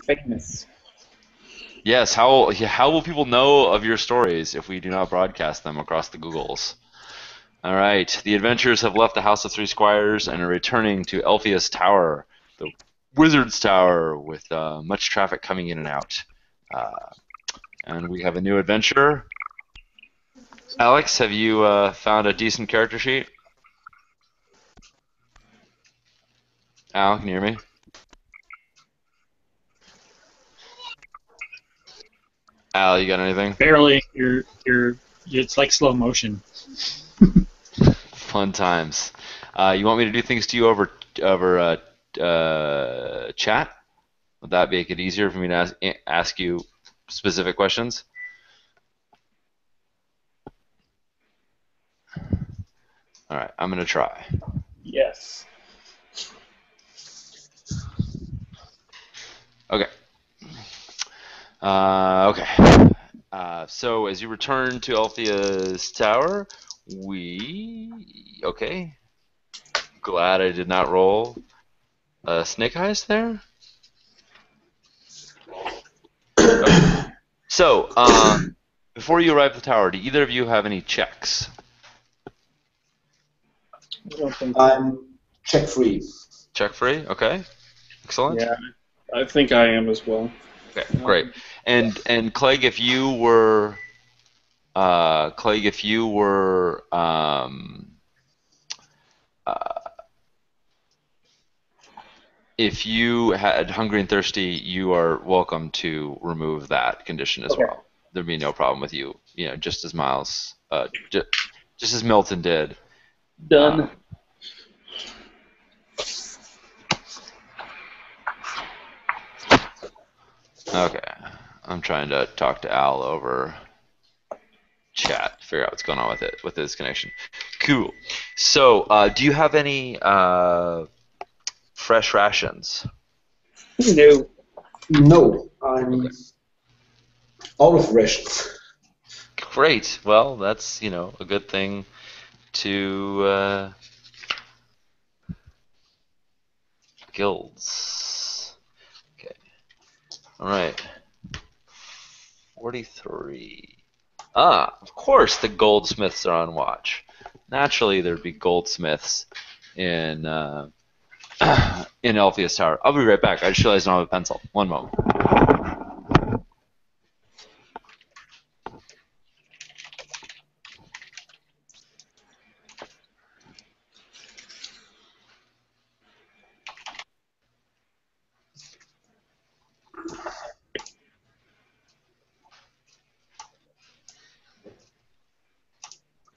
famous. Yes. How how will people know of your stories if we do not broadcast them across the Googles? All right. The adventurers have left the House of Three Squires and are returning to Elphius Tower, the Wizard's Tower, with uh, much traffic coming in and out. Uh, and we have a new adventurer. Alex, have you uh, found a decent character sheet? Al, can you hear me? Al, you got anything? Barely. You're you're. It's like slow motion. Fun times. Uh, you want me to do things to you over over uh, uh, chat? Would that make it easier for me to ask, ask you specific questions? All right, I'm gonna try. Yes. Okay. Uh, okay. Uh, so as you return to Elphia's tower, we okay. Glad I did not roll uh, snake eyes there. Okay. So, um, before you arrive at the tower, do either of you have any checks? I'm check free. Check free. Okay. Excellent. Yeah, I think I am as well. Okay, great. And and Clegg, if you were, uh, Clegg, if you were, um, uh, if you had hungry and thirsty, you are welcome to remove that condition as Okay. well. There'd be no problem with you, you know, just as Miles, uh, ju- just as Milton did. Done. Um, Okay. I'm trying to talk to Al over chat, figure out what's going on with it, with this connection. Cool. So, uh, do you have any uh, fresh rations? No. No, I'm out of rations. Great. Well, that's you know a good thing to uh, guilds. All right. Forty-three. Ah, of course the goldsmiths are on watch. Naturally, there'd be goldsmiths in uh, in Elphius Tower. I'll be right back. I just realized I don't have a pencil. One moment.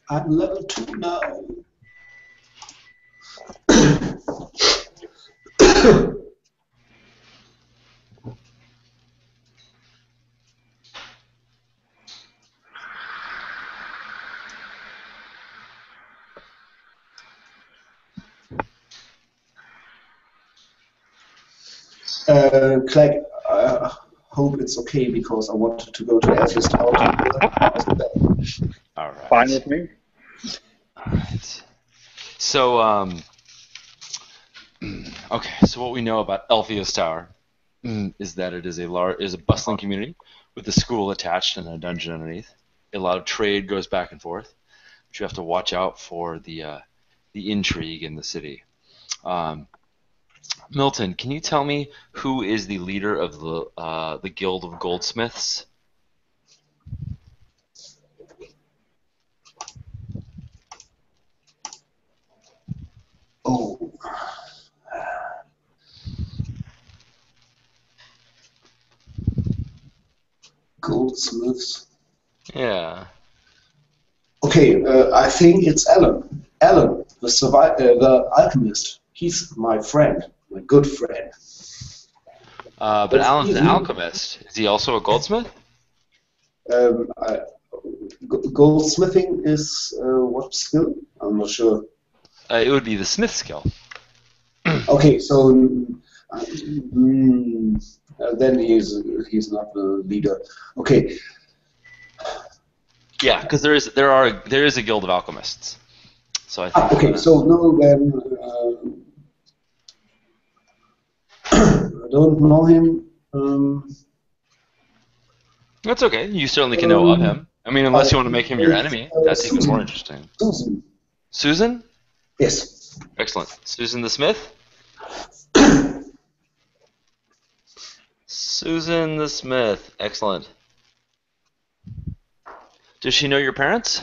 I'm level two now. Uh, Clegg, I hope it's okay because I wanted to go to Elphius Tower right. Fine with me. Alright. So, um, okay. So what we know about Elphius Tower mm, is that it is a large, is a bustling community with a school attached and a dungeon underneath. A lot of trade goes back and forth, but you have to watch out for the uh, the intrigue in the city. Um, Milton, can you tell me who is the leader of the uh, the Guild of Goldsmiths? Oh. Goldsmiths. Yeah. Okay, uh, I think it's Alan. Alan, the survi- uh, the alchemist. He's my friend, my good friend. Uh, but But Alan's an alchemist. Is he also a goldsmith? Um, I, g- goldsmithing is uh, what skill? I'm not sure. Uh, it would be the smith skill. Okay, so mm, uh, then he's he's not the leader. Okay, Yeah, because there is there are there is a guild of alchemists. So I think. Ah, okay, uh, so no, then uh, I don't know him. Um, That's okay. You certainly can know of Um, him. I mean, unless you want to make him your uh, enemy, that's even more interesting. Susan. Susan? Yes. Excellent. Susan the Smith? Susan the Smith. Excellent. Does she know your parents?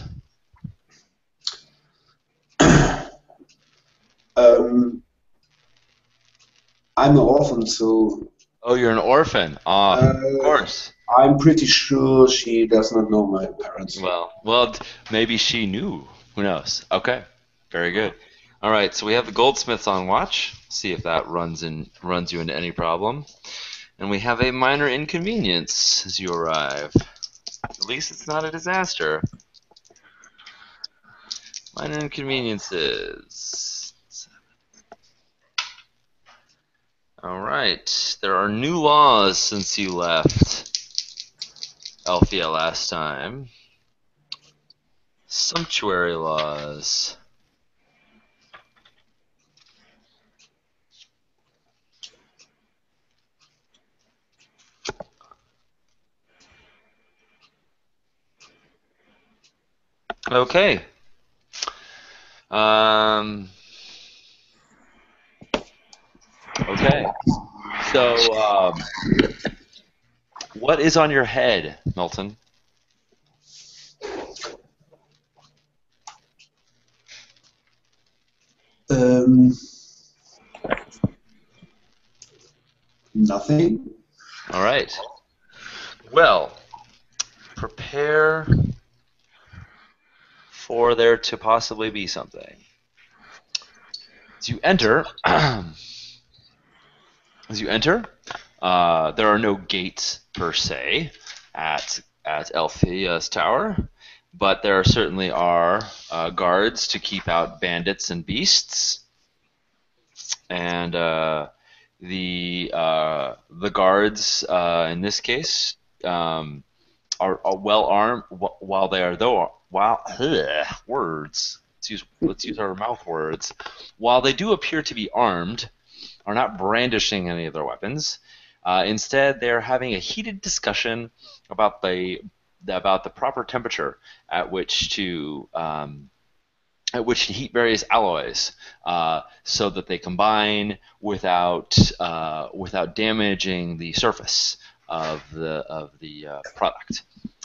Um, I'm an orphan, so Oh, you're an orphan. Ah, Uh, of course. I'm pretty sure she does not know my parents. Well, well, maybe she knew. Who knows? Okay, very good. All right, so we have the goldsmiths on watch. See if that runs in runs you into any problem. And we have a minor inconvenience as you arrive. At least it's not a disaster. Minor inconveniences. All right, there are new laws since you left Althea last time. Sumptuary laws. Okay. Um. Okay. So, um, what is on your head, Milton? Um, nothing. All right. Well, prepare for there to possibly be something. As you enter, as you enter, uh, there are no gates per se at at Althea's tower, but there certainly are uh, guards to keep out bandits and beasts, and uh, the uh, the guards uh, in this case um, are, are well armed wh- while they are though while ugh, words. Let's use let's use our mouth words. While they do appear to be armed are not brandishing any of their weapons. Uh, instead they're having a heated discussion about the about the proper temperature at which to um, at which to heat various alloys uh, so that they combine without uh, without damaging the surface of the of the uh, product.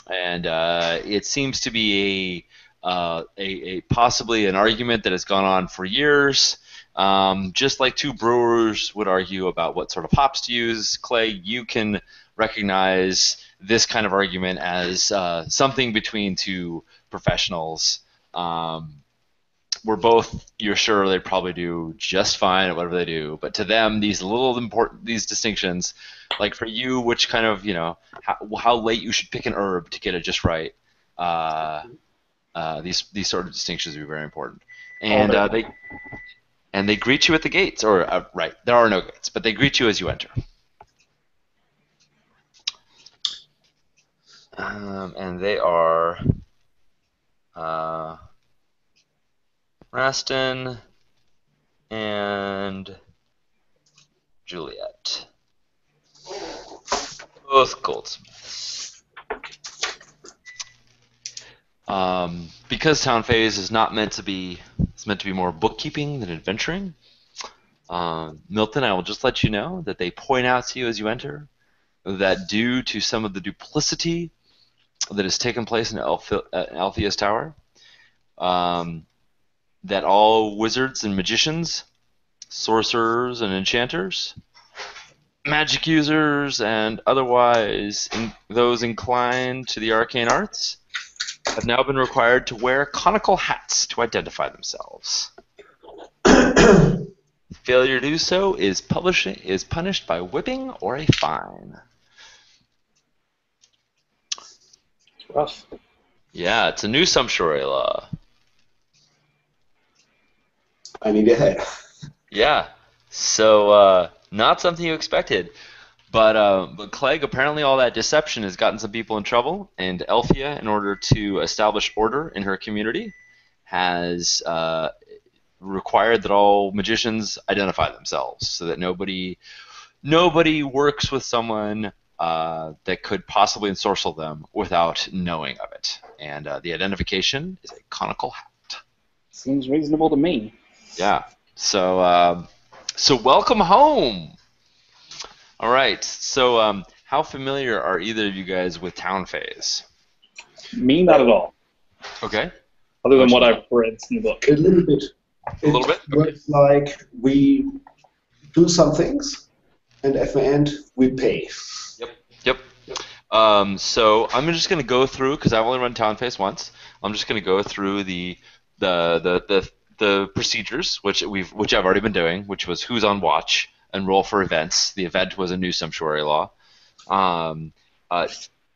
And uh, it seems to be a, uh, a a possibly an argument that has gone on for years. Um, just like two brewers would argue about what sort of hops to use, Clay, you can recognize this kind of argument as uh, something between two professionals. Um, we're both you're sure they probably do just fine at whatever they do. But to them these little important these distinctions like for you which kind of you know how, how late you should pick an herb to get it just right uh, uh, these these sort of distinctions would be very important. And uh, they and they greet you at the gates or uh, right there are no gates but they greet you as you enter. Um, and they are uh, Raston and Juliet. Both goldsmiths. Um, because Town Phase is not meant to be, it's meant to be more bookkeeping than adventuring. Um, Milton, I will just let you know that they point out to you as you enter that due to some of the duplicity that has taken place in uh, Althea's Tower, um, that all wizards and magicians, sorcerers and enchanters, magic users, and otherwise in, those inclined to the arcane arts have now been required to wear conical hats to identify themselves. Failure to do so is publishing is punished by whipping or a fine. It's rough. Yeah, it's a new sumptuary law. I need a head. Yeah. So uh, not something you expected, but uh, but Clegg apparently all that deception has gotten some people in trouble, and Elfia, in order to establish order in her community, has uh, required that all magicians identify themselves, so that nobody nobody works with someone uh, that could possibly ensorcel them without knowing of it. And uh, the identification is a conical hat. Seems reasonable to me. Yeah. So, um, so welcome home. All right. So, um, how familiar are either of you guys with Town Phase? Me, not at all. Okay. Other than what I've read in the book. A little bit. A little bit? It works like we do some things, and at the end we pay. Yep. Um, so I'm just going to go through because I've only run Town Phase once. I'm just going to go through the the the the the procedures which we've which I've already been doing, which was who's on watch and roll for events. The event was a new sumptuary law. Um, uh,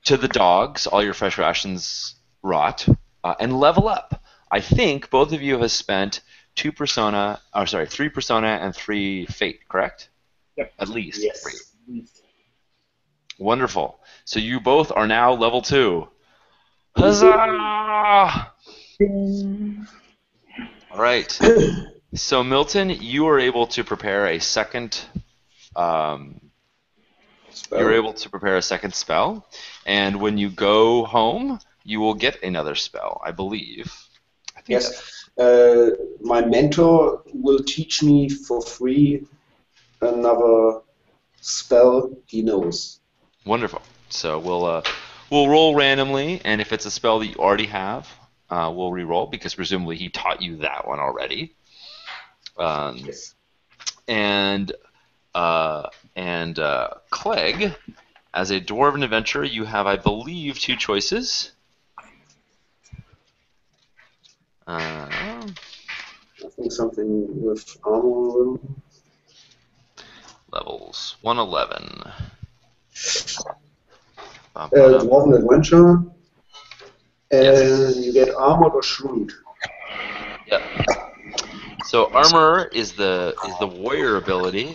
to the dogs, all your fresh rations rot, uh, and level up. I think both of you have spent two persona, or sorry, three persona and three fate, correct? Yep. At least. Yes. three. Wonderful. So you both are now level two. Huzzah! All right. So Milton, you are able to prepare a second. Um, you're able to prepare a second spell, and when you go home, you will get another spell, I believe. I think Yes. Uh, my mentor will teach me for free another spell he knows. Wonderful. So we'll uh, we'll roll randomly, and if it's a spell that you already have, uh, we'll re-roll because presumably he taught you that one already. Um, Yes. and uh, and uh, Clegg, as a dwarven adventurer, you have, I believe, two choices. Uh, I think something with armor. levels 111. Uh, Dwarven Adventure. And you get armored or shrewd. Yep. So armor is the is the warrior ability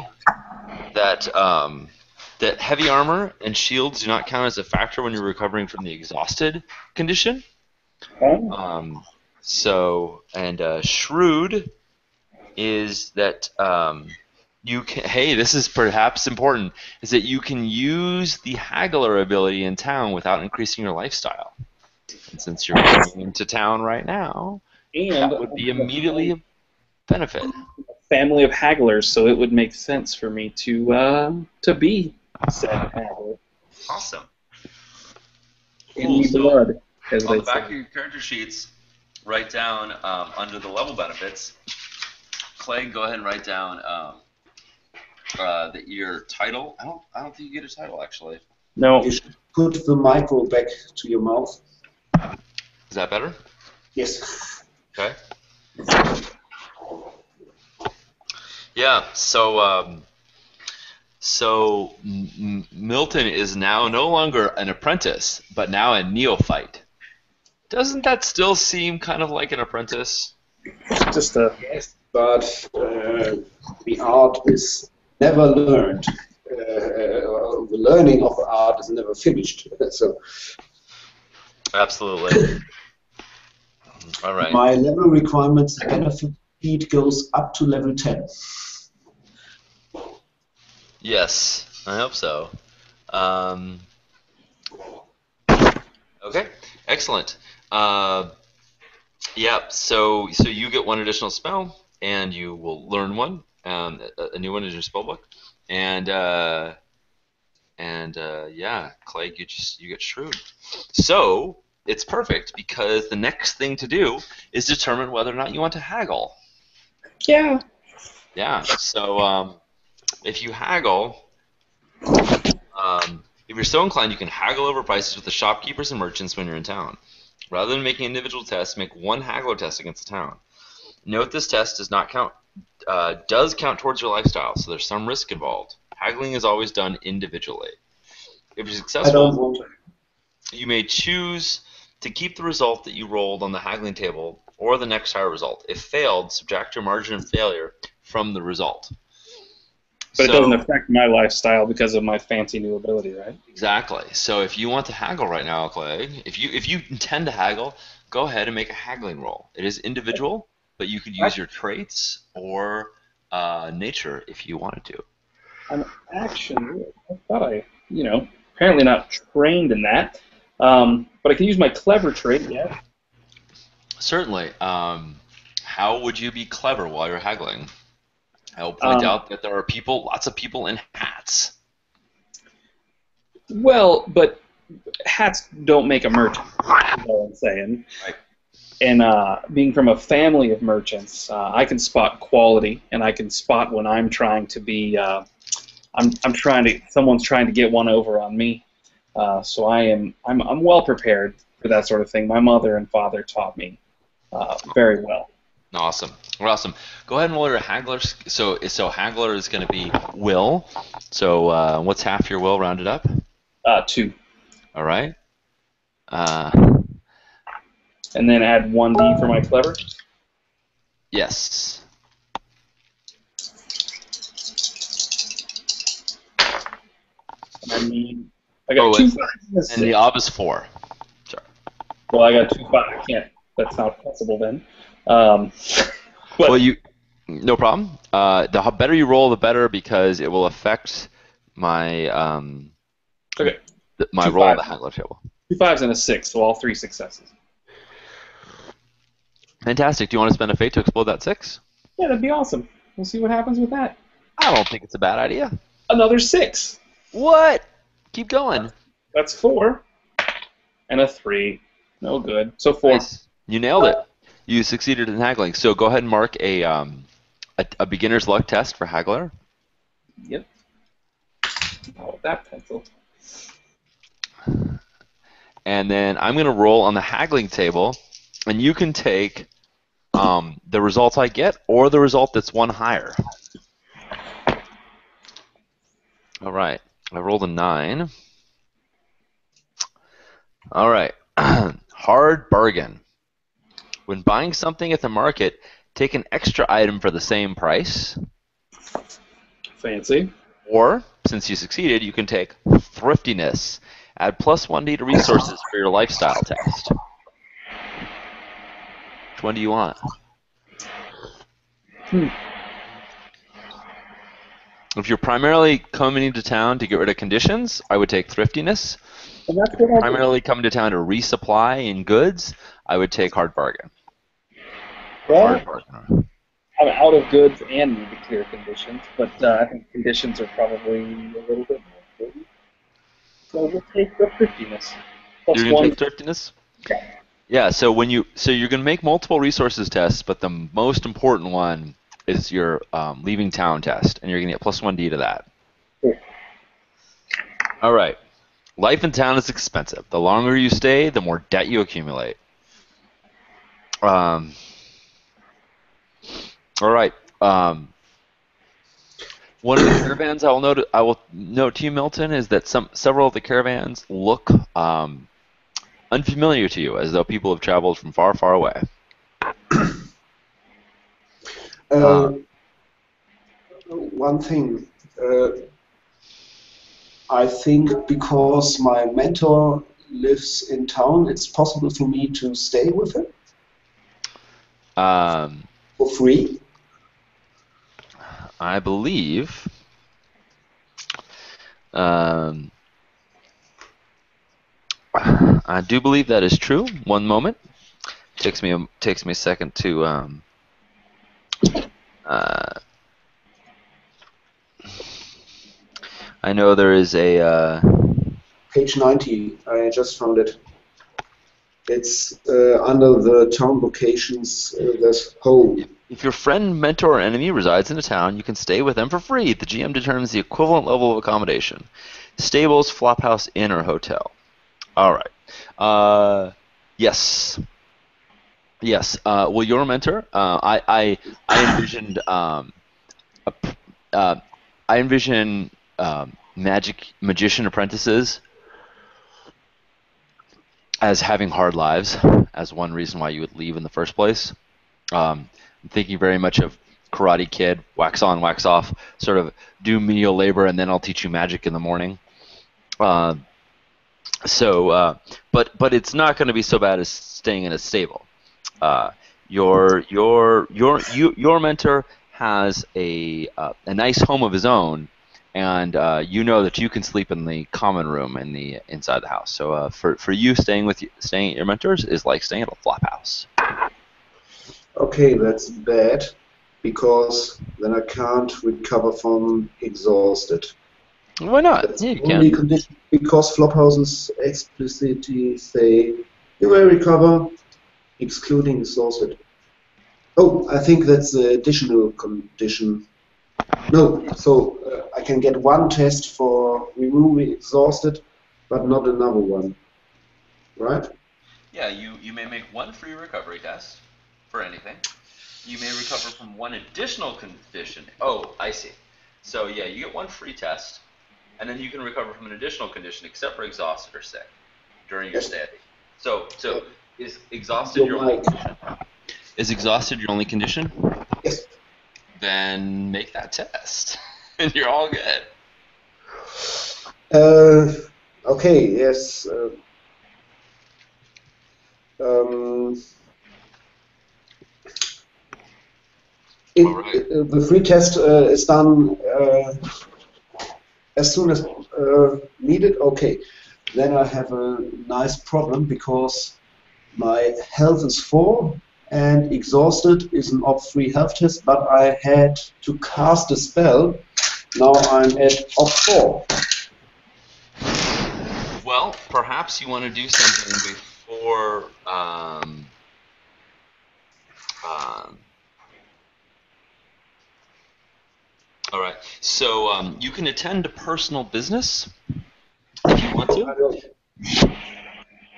that um, that heavy armor and shields do not count as a factor when you're recovering from the exhausted condition. Um, so and uh, shrewd is that um, you can. Hey, this is perhaps important. Is that you can use the haggler ability in town without increasing your lifestyle. And since you're coming into town right now, and that would be immediately a benefit. family of hagglers, so it would make sense for me to uh, to be said haggler. Awesome. In Cool, the so- blood, as On they the back of say. your character sheets, write down um, under the level benefits. Clay, go ahead and write down um, uh, that your title. I don't. I don't think you get a title actually. No, You should put the micro back to your mouth. Is that better? Yes. Okay. Yeah. So. Um, so M- Milton is now no longer an apprentice, but now a neophyte. Doesn't that still seem kind of like an apprentice? just a Yes. But uh, the art is never learned. Uh, uh, the learning of art is never finished. So Absolutely. All right. my level requirements benefit speed goes up to level 10. Yes, I hope so. Um, okay, excellent. Uh, yeah, so so you get one additional spell, and you will learn one, um, a, a new one in your spell book, and uh, and uh, yeah, Clay, you just you get shrewd. So it's perfect because the next thing to do is determine whether or not you want to haggle. yeah. Yeah. So um, if you haggle, um, if you're so inclined, you can haggle over prices with the shopkeepers and merchants when you're in town. Rather than making individual tests, make one haggler test against the town. Note this test does not count, uh, does count towards your lifestyle, so there's some risk involved. Haggling is always done individually. If you're successful, you may choose to keep the result that you rolled on the haggling table or the next higher result. If failed, subtract your margin of failure from the result. But it doesn't affect my lifestyle because of my fancy new ability, right? Exactly. So if you want to haggle right now, Clay, if you if you intend to haggle, go ahead and make a haggling roll. It is individual, but you could use your traits or uh, nature if you wanted to. I'm actually, I thought I, you know, apparently not trained in that. Um, but I can use my clever trait, yeah. Certainly. Um, how would you be clever while you're haggling? I'll point Um, out that there are people, lots of people in hats. Well, but hats don't make a merchant. Is all I'm saying. Right. And uh, being from a family of merchants, uh, I can spot quality, and I can spot when I'm trying to be. Uh, I'm, I'm trying to. Someone's trying to get one over on me. Uh, so I am. I'm, I'm well prepared for that sort of thing. My mother and father taught me uh, very well. Awesome. Awesome. Go ahead and roll your haggler. So, so haggler is going to be will. So, uh, what's half your will rounded up? Uh, two, All right. Uh, and then add one D for my clever. yes. I mean, I got Oh, two and- fives and a And the ob is four. Sorry. Well, I got two fives. I can't. That's not possible then. Um, Well, you, no problem. Uh, the better you roll, the better because it will affect my um, okay, th- my Two roll on the fives. haggler table. two fives and a six, so all three successes. Fantastic. Do you want to spend a fate to explode that six? Yeah, that'd be awesome. We'll see what happens with that. I don't think it's a bad idea. Another six. What? Keep going. That's four. And a three. No good. So four. Nice. You nailed it. You succeeded in haggling. So go ahead and mark a um, a, a beginner's luck test for haggler. Yep. Oh, that pencil. and then I'm going to roll on the haggling table, and you can take um, the result I get or the result that's one higher. All right, I rolled a nine. All right, hard bargain. When buying something at the market, take an extra item for the same price. Fancy. Or, since you succeeded, you can take thriftiness. Add plus 1d to resources for your lifestyle test. Which one do you want? Hmm. If you're primarily coming into town to get rid of conditions, I would take thriftiness. And that's what I Primarily coming to town to resupply in goods, I would take hard bargain. Well, Hard bargain. I'm out of goods and need to clear conditions, but uh, I think conditions are probably a little bit more important. So we'll take the thriftiness. Plus You're gonna take thriftiness? Yeah. Yeah, so when you so you're gonna make multiple resources tests, but the most important one is your um, leaving town test, and you're gonna get plus one D to that. All right. Life in town is expensive. The longer you stay, the more debt you accumulate. Um. All right. Um, one of the caravans I will note I will note to you, Milton, is that some several of the caravans look um, unfamiliar to you, as though people have traveled from far, far away. Uh, one thing, uh, I think because my mentor lives in town, it's possible for me to stay with him Um, for free. I believe. Um, I do believe that is true. One moment. Takes me a, takes me a second to um, uh, I know there is a uh, Page 90, I just found it. It's uh, under the town locations, uh, there's home. If your friend, mentor, or enemy resides in a town, you can stay with them for free. The GM determines the equivalent level of accommodation. Stables, flophouse, inn, or hotel. All right. Uh, yes. Yes. Uh, well, your mentor, uh, I, I, I envisioned, um, a uh, I envision um, magic magician apprentices as having hard lives, as one reason why you would leave in the first place. Um, I'm thinking very much of Karate Kid, wax on, wax off, sort of do menial labor, and then I'll teach you magic in the morning. Uh, so, uh, but but it's not going to be so bad as staying in a stable. Uh, your your your you, your mentor has a uh, a nice home of his own, and uh, you know that you can sleep in the common room in the inside the house. So uh, for for you, staying with you, staying at your mentors is like staying at a flop house. Okay, that's bad because then I can't recover from exhausted. Why not? That's Yeah, you only can. condition because flop houses explicitly say you will recover, excluding the exhausted. Oh, I think that's the additional condition. No, so uh, I can get one test for removing exhausted, but not another one. Right? Yeah, you, you may make one free recovery test for anything. You may recover from one additional condition. Oh, I see. So yeah, you get one free test, and then you can recover from an additional condition, except for exhausted or sick, during your Yes. stay. So so is exhausted your Your only condition? Is exhausted your only condition? Yes. Then make that test, and you're all good. Uh, okay, yes. Uh, um, it, Alright. uh, the free test uh, is done uh, as soon as uh, needed. Okay, then I have a nice problem because my health is four and exhausted is an Ob three health test, but I had to cast a spell. Now I'm at Ob four. Well, perhaps you want to do something before. Um, um, all right. So um, you can attend to personal business if you want to.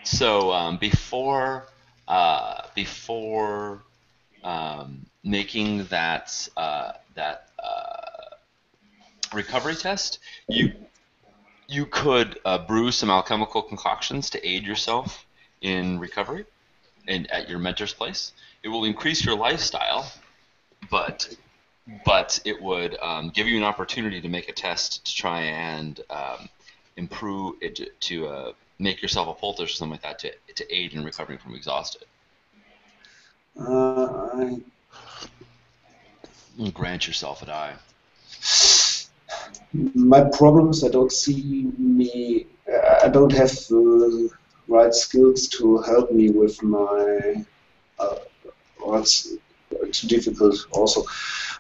So um, before uh, before um, making that uh, that uh, recovery test, you you could uh, brew some alchemical concoctions to aid yourself in recovery, and at your mentor's place. It will increase your lifestyle, but but it would um, give you an opportunity to make a test to try and um, improve it to, to uh, make yourself a poultice or something like that to, to aid in recovering from exhausted. Uh, I, grant yourself a die. my problem is I don't see me. uh, I don't have the right skills to help me with my. Uh, it's too difficult also,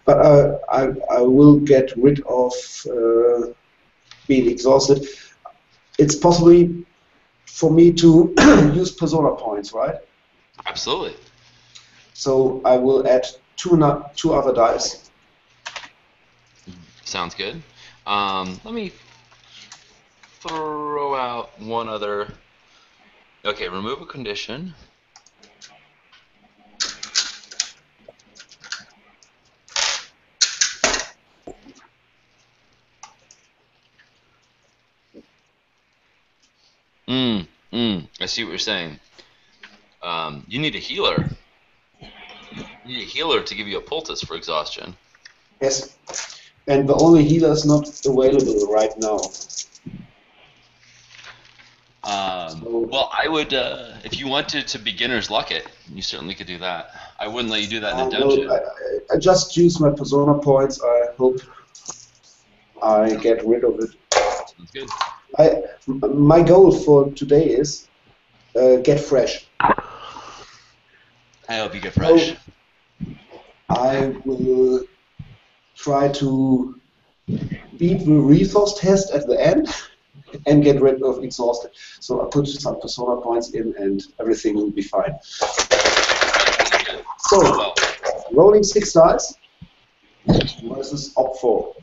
but uh, I I will get rid of uh, being exhausted. It's possibly for me to use persona points, right? Absolutely. So I will add two no- two other dice. Sounds good. Um, let me throw out one other. Okay, remove a condition. Mm, mm, I see what you're saying. Um, you need a healer. You need a healer to give you a poultice for exhaustion. Yes. And the only healer is not available right now. Um, So- well, I would, uh, if you wanted to beginner's luck it, you certainly could do that. I wouldn't let you do that in a no, dungeon. I, I- I just use my persona points. I hope I get rid of it. Sounds good. I, my goal for today is uh, get fresh. I hope you get fresh. I will try to beat the resource test at the end and get rid of exhausted. So I put some persona points in and everything will be fine. So, rolling six dice versus Ob four.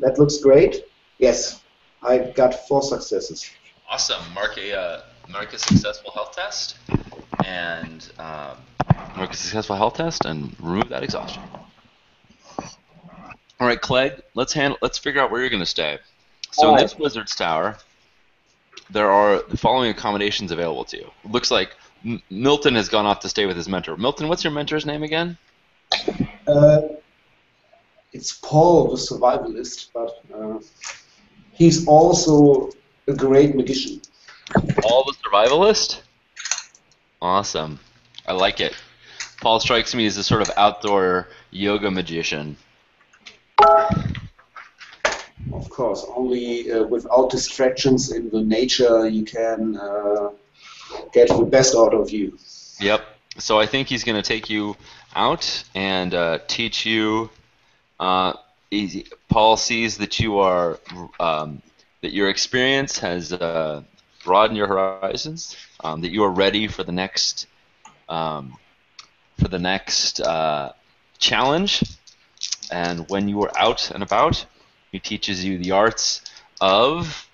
That looks great. Yes, I got four successes. Awesome. Mark a uh, mark a successful health test, and um, mark a successful health test, and remove that exhaustion. All right, Clegg. Let's handle. Let's figure out where you're going to stay. So in this wizard's tower, there are the following accommodations available to you. Looks like M- Milton has gone off to stay with his mentor. Milton, what's your mentor's name again? Uh, it's Paul, the survivalist, but uh, he's also a great magician. Paul the survivalist. Awesome. I like it. Paul strikes me as a sort of outdoor yoga magician. of course. Only uh, without distractions in the nature you can uh, get the best out of you. Yep. So I think he's going to take you out and uh, teach you. Uh, easy. Paul sees that you are um, that your experience has uh, broadened your horizons. Um, that you are ready for the next um, for the next uh, challenge. And when you are out and about, he teaches you the arts of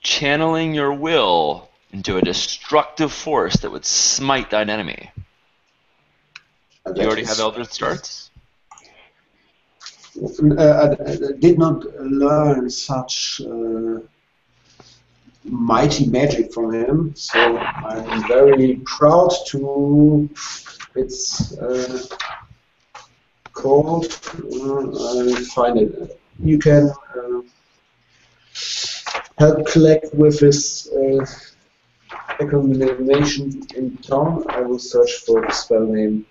channeling your will into a destructive force that would smite thine enemy. And You already have Eldritch Darts? Uh, I did not learn such uh, mighty magic from him, so I'm very proud to. It's uh, called. Uh, find it. You can uh, help collect with his uh, in town. I will search for the spell name.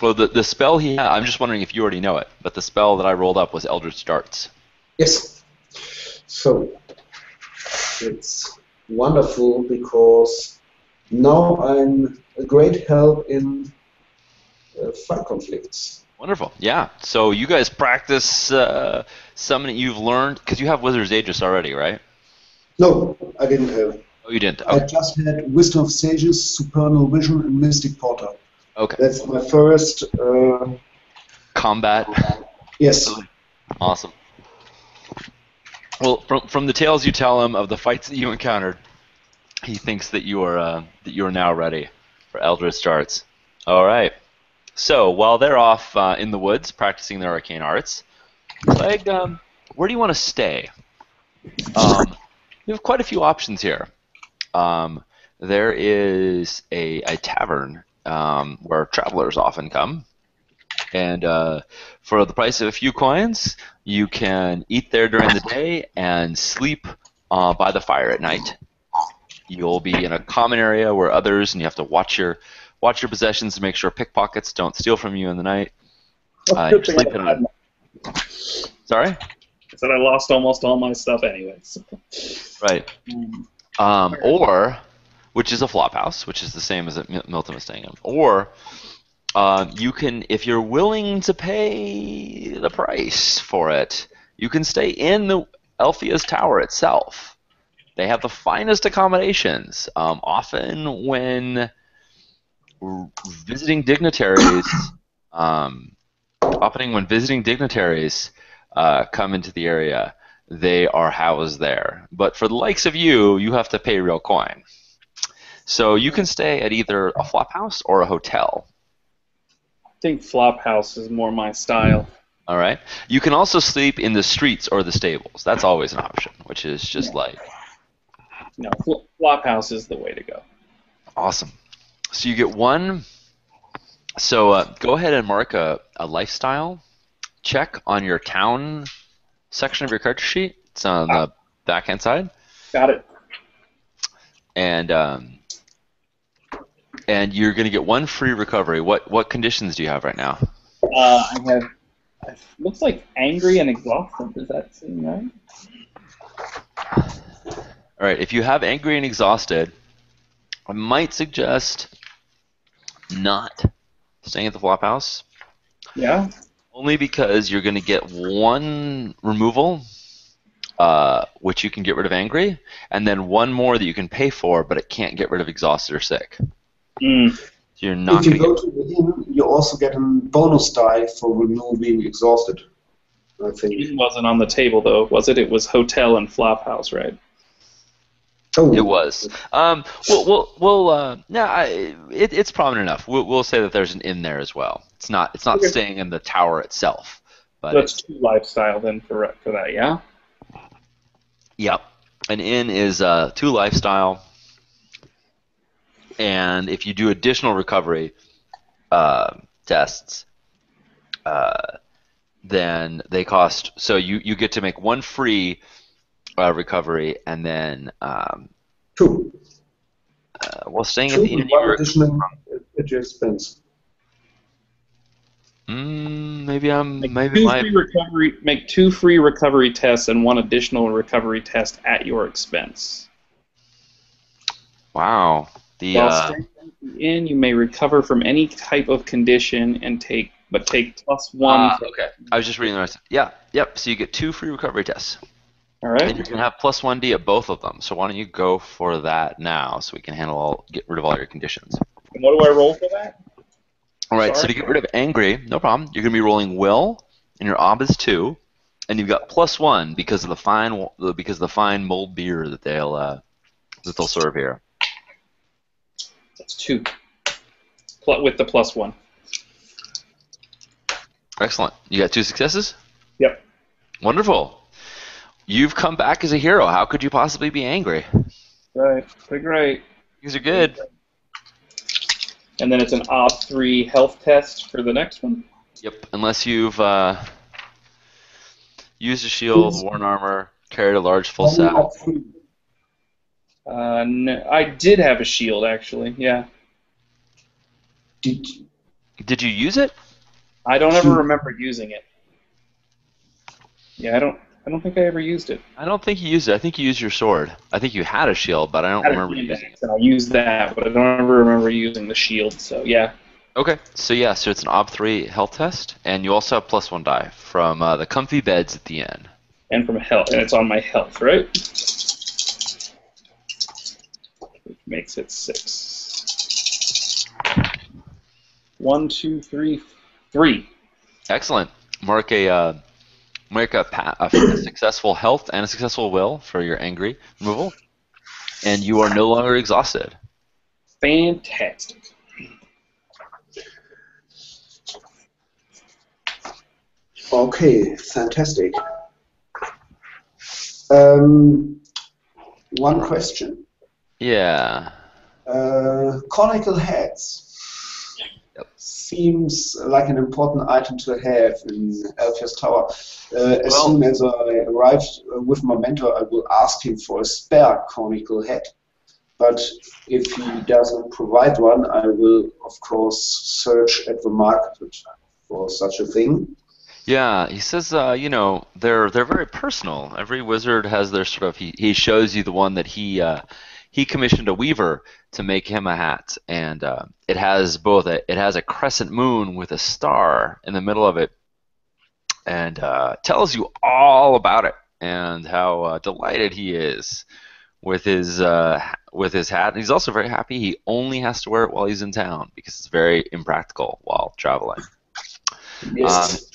Well, the, the spell he had, I'm just wondering if you already know it, but the spell that I rolled up was Eldritch Darts. Yes. So it's wonderful because now I'm a great help in uh, fight conflicts. Wonderful. Yeah. So you guys practice uh, something you've learned, because you have Wizard's Aegis already, right? No, I didn't have. Oh, you didn't. I just had Wisdom of Sages, Supernal Vision, and Mystic Porter. Okay. That's my first. Uh, Combat. yes. Awesome. Well, from from the tales you tell him of the fights that you encountered, he thinks that you are uh, that you are now ready for Eldritch Darts. All right. So while they're off uh, in the woods practicing their arcane arts, Clegg, um, where do you want to stay? Um, you have quite a few options here. Um, there is a, a tavern um, where travelers often come, and uh, for the price of a few coins, you can eat there during the day and sleep uh, by the fire at night. You'll be in a common area where others, and you have to watch your watch your possessions to make sure pickpockets don't steal from you in the night. Uh, you're Good thing I sleeping on. Sorry. I said I lost almost all my stuff anyways. Right. Um, or, which is a flop house, which is the same as Milton was staying in. Or, um, you can, if you're willing to pay the price for it, you can stay in the Elphia's Tower itself. They have the finest accommodations. Um, often, when visiting dignitaries, um, often when visiting dignitaries uh, come into the area, they are housed there. But for the likes of you, you have to pay real coin. So you can stay at either a flop house or a hotel. I think Flophouse is more my style. All right. You can also sleep in the streets or the stables. That's always an option, which is just like No, Fl- Flophouse is the way to go. awesome. So you get one. So uh, go ahead and mark a, a lifestyle check on your town section of your character sheet. It's on the back hand side. Got it. and um, and you're going to get one free recovery. What what conditions do you have right now? Uh, I have. It looks like angry and exhausted. Does that seem right? All right, if you have angry and exhausted, I might suggest not staying at the flop house, Yeah. only because you're going to get one removal, uh, which you can get rid of angry, and then one more that you can pay for, but it can't get rid of exhausted or sick. Mm. You're not If you going to go to the inn, you also get a bonus die for removing exhausted. I think. It wasn't on the table though, was it? It was hotel and Flophouse, right? Oh, It was. Um, we'll, we'll, we'll uh, no, I, it, it's prominent enough. We'll, we'll say that there's an inn there as well. It's not, it's not Okay. staying in the tower itself, but That's it's, two lifestyle then for for that, yeah. yep, an inn is uh, two lifestyle, and if you do additional recovery uh, tests, uh, then they cost. So you, you get to make one free uh, recovery, and then um, two. uh, well, staying at the inn, and one additional at your expense. Mm, maybe I'm. Make Maybe two my. free recovery. Make two free recovery tests and one additional recovery test at your expense. Wow. The. While Uh, in, you may recover from any type of condition and take, but take plus one. for- okay. I was just reading the rest. Yeah. Yep. So you get two free recovery tests, all and right. you can have plus one D at both of them. So why don't you go for that now, so we can handle all, get rid of all your conditions. And what do I roll for that? All right. So to get rid of angry, no problem. You're gonna be rolling will, and your ob is two, and you've got plus one because of the fine because of the fine mulled beer that they'll uh, that they'll serve here. That's two. Pl- with the plus one. Excellent. You got two successes. Yep. Wonderful. You've come back as a hero. How could you possibly be angry? Right. Pretty great. These are good. And then it's an ob three health test for the next one. Yep. Unless you've uh, used a shield, worn armor, carried a large full Only set. ob three. Uh, no, I did have a shield actually. Yeah. Did Did you use it? I don't ever remember using it. Yeah, I don't. I don't think I ever used it. I don't think you used it. I think you used your sword. I think you had a shield, but I don't I remember using it. and I used that, but I don't ever remember using the shield. So yeah. Okay. So yeah, so it's an ob three health test, and you also have plus one die from uh, the comfy beds at the end. and from health, and it's on my health, right? Which makes it six. One, two, three, three. Excellent. Mark a uh, mark a, pa- a successful health and a successful will for your angry removal, and you are no longer exhausted. Fantastic. Okay, fantastic. Um, one question. Yeah. Uh, conical heads seems like an important item to have in Alpheus Tower. Uh, as Well- soon as I arrived uh, with my mentor, I will ask him for a spare conical head. But if he doesn't provide one, I will, of course, search at the market for such a thing. Yeah, he says, uh, you know, they're they're very personal. Every wizard has their sort of. He, he shows you the one that he uh, he commissioned a weaver to make him a hat, and uh, it has both a it has a crescent moon with a star in the middle of it, and uh, tells you all about it and how uh, delighted he is with his uh, with his hat. And he's also very happy he only has to wear it while he's in town because it's very impractical while traveling. Yes.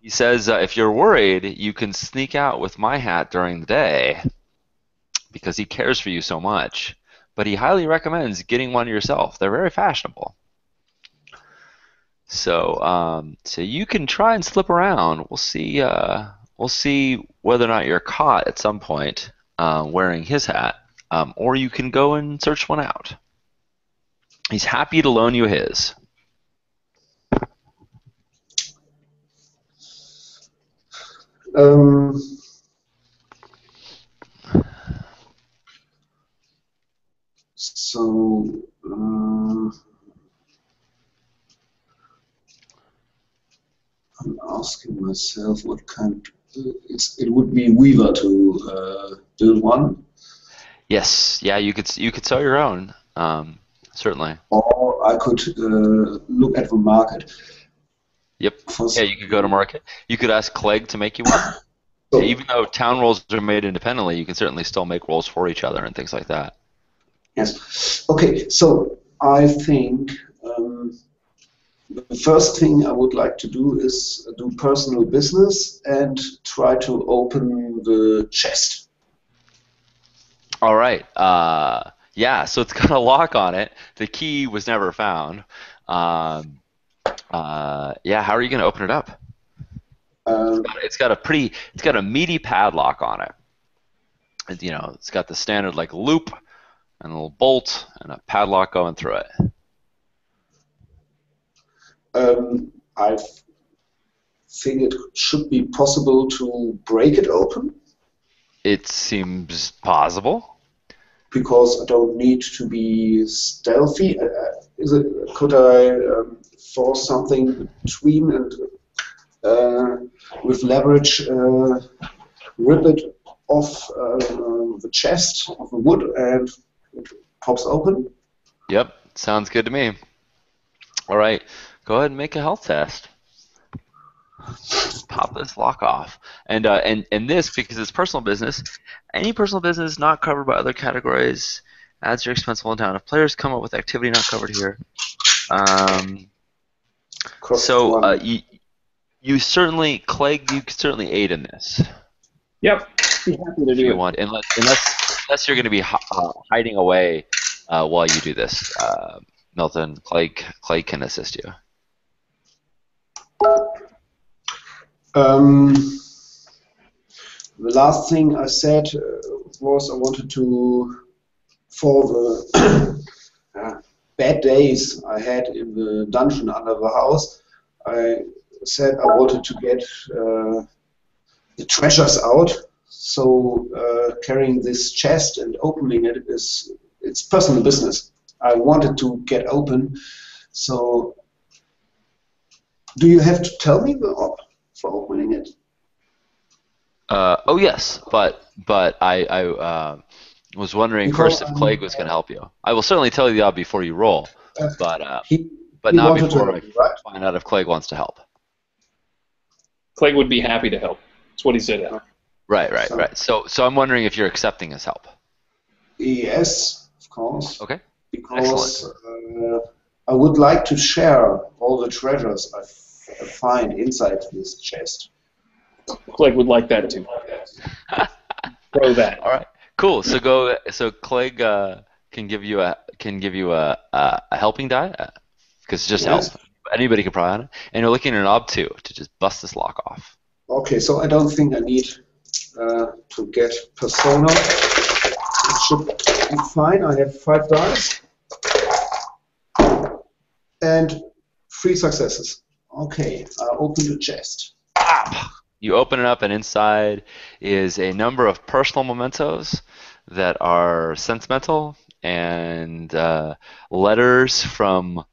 He says, uh, if you're worried, you can sneak out with my hat during the day because he cares for you so much. But he highly recommends getting one yourself. They're very fashionable. So, um, so you can try and slip around. We'll see. Uh, we'll see whether or not you're caught at some point uh, wearing his hat, um, or you can go and search one out. He's happy to loan you his. Um, so, uh, I'm asking myself what kind. It's, it would be Weaver to uh, build one, Yes, yeah, you could you could sell your own. Um, certainly. or I could uh, look at the market. Yep. For Yeah, you could go to market. You could ask Clegg to make you one. so, Even though town rolls are made independently, you can certainly still make rolls for each other and things like that. Yes. Okay, so I think um, the first thing I would like to do is do personal business and try to open the chest. All right. Uh, yeah, so it's got a lock on it. The key was never found. Um, uh, yeah, how are you going to open it up? Um, It's got a pretty, it's got a meaty padlock on it. You know, it's got the standard like loop and a little bolt and a padlock going through it. um, I think it should be possible to break it open It seems possible. because I don't need to be stealthy. Uh, is it? Could I um, force something between and uh, with leverage uh, rip it off uh, the chest of the wood and pops open. Yep, sounds good to me. All right, go ahead and make a health test. Pop this lock off, and uh, and and this because it's personal business. Any personal business not covered by other categories adds your expense while down. If players come up with activity not covered here, um, so uh, you you certainly Clegg, you certainly aid in this Yep. Be happy to if do you it. want, unless unless unless you're going to be uh, hiding away uh, while you do this. Uh, Milton, Clay, Clegg can assist you. Um, the last thing I said uh, was I wanted to, for the uh, bad days I had in the dungeon under the house, I said I wanted to get uh, the treasures out. So uh, carrying this chest and opening it is it's personal business. I wanted to get open. So, do you have to tell me the ob for opening it? Uh, oh yes, but but I I uh, was wondering Because, first if Clegg was going to help you. I will certainly tell you the ob before you roll, Uh, but uh, He, but he not before to I right? find out if Clegg wants to help. Clegg would be happy to help. That's what he said. Right, right, So- right. So so I'm wondering if you're accepting his help. Yes, of course. Okay. Because uh, I would like to share all the treasures I, f- I find inside this chest. Clegg would like that too. Throw that. All right. Cool. So go. So Clegg uh, can give you a can give you a a, a helping die because just Yes. help. Anybody can probably on it. And you're looking at an ob two to just bust this lock off. Okay, so I don't think I need uh, to get persona. It should be fine. I have five dice and three successes. Okay, I open the chest. You open it up, and inside is a number of personal mementos that are sentimental and uh, letters from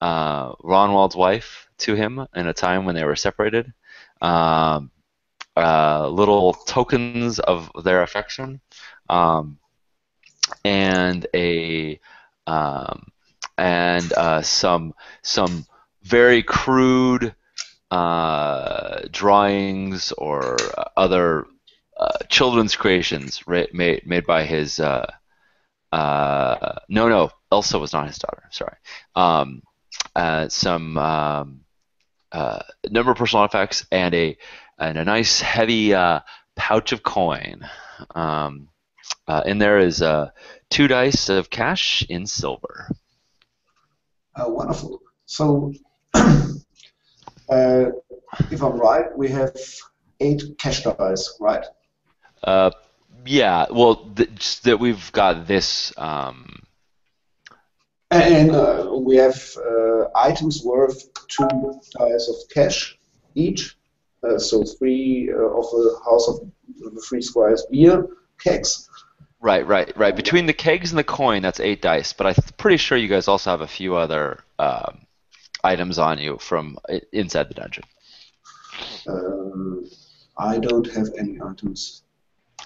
uh, Ronwald's wife to him in a time when they were separated. Um, uh, little tokens of their affection, um, and a um, and uh, some some very crude uh, drawings or other uh, children's creations made made by his. Uh, uh, no, no, Elsa was not his daughter. Sorry. Um, some um, number of personal effects and a and a nice heavy uh, pouch of coin. Um, uh, in there is uh, two dice of cash in silver. Uh, wonderful. So, uh, if I'm right, we have eight cash dice, right? Uh, yeah, well, th- that we've got this. Um, And uh, we have uh, items worth two dice of cash each. Uh, so three uh, of the House of the Three Squires beer kegs. right, right, right. Between the kegs and the coin, that's eight dice. But I'm pretty sure you guys also have a few other um, items on you from inside the dungeon. Um, I don't have any items.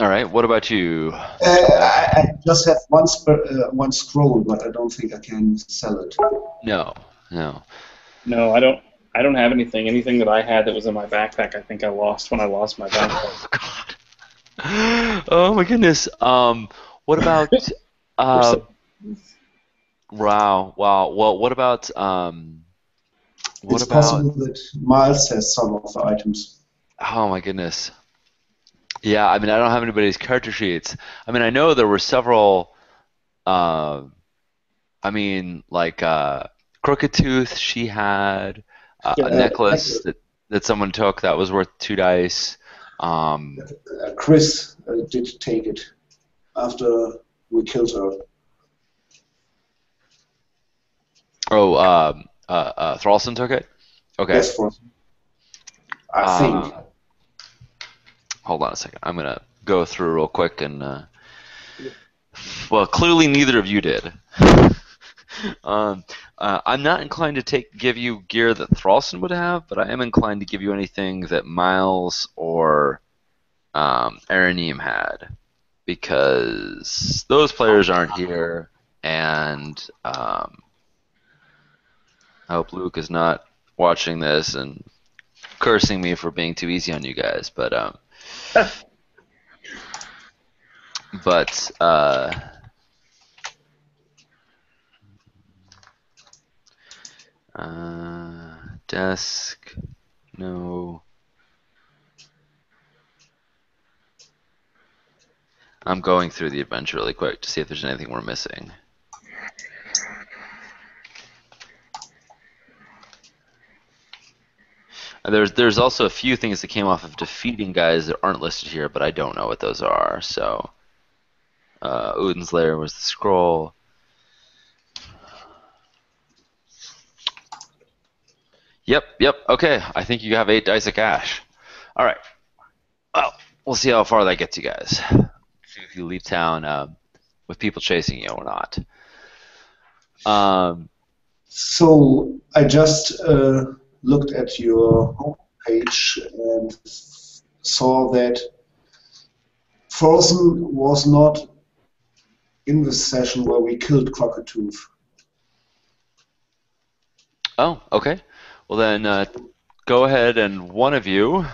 All right. What about you? Uh, I, I just have one sp- uh, one scroll, but I don't think I can sell it. No, no. No, I don't. I don't have anything. Anything that I had that was in my backpack, I think I lost when I lost my backpack. Oh God. Oh my goodness. Um, what about? Uh, wow, wow. Well, what about? Um, what it's about? possible that Miles has some of the items. Oh my goodness. Yeah, I mean, I don't have anybody's character sheets. I mean, I know there were several. Uh, I mean, like uh, Crooked Tooth, she had uh, Yeah, a necklace necklace. that, that someone took that was worth two dice. Um, Uh, Chris uh, did take it after we killed her. oh, um, uh, uh, Thralson took it. Okay. Yes, for I Uh, think. Hold on a second. I'm gonna go through real quick and. Uh, well, clearly neither of you did. um, uh, I'm not inclined to take give you gear that Thralson would have, but I am inclined to give you anything that Miles or um, Araneem had, because those players aren't here, and um, I hope Luke is not watching this and cursing me for being too easy on you guys, but um, but uh. Uh, desk, no. I'm going through the adventure really quick to see if there's anything we're missing. Uh, There's there's also a few things that came off of defeating guys that aren't listed here, but I don't know what those are. So, uh, Odin's Lair was the scroll. Yep, yep. Okay, I think you have eight dice of cash. All right. Well, we'll see how far that gets you guys. See if you leave town um, with people chasing you or not. Um, So I just uh, looked at your homepage and saw that Frozen was not in the session where we killed Crooked Tooth. oh, okay. Well then, uh, go ahead and one of you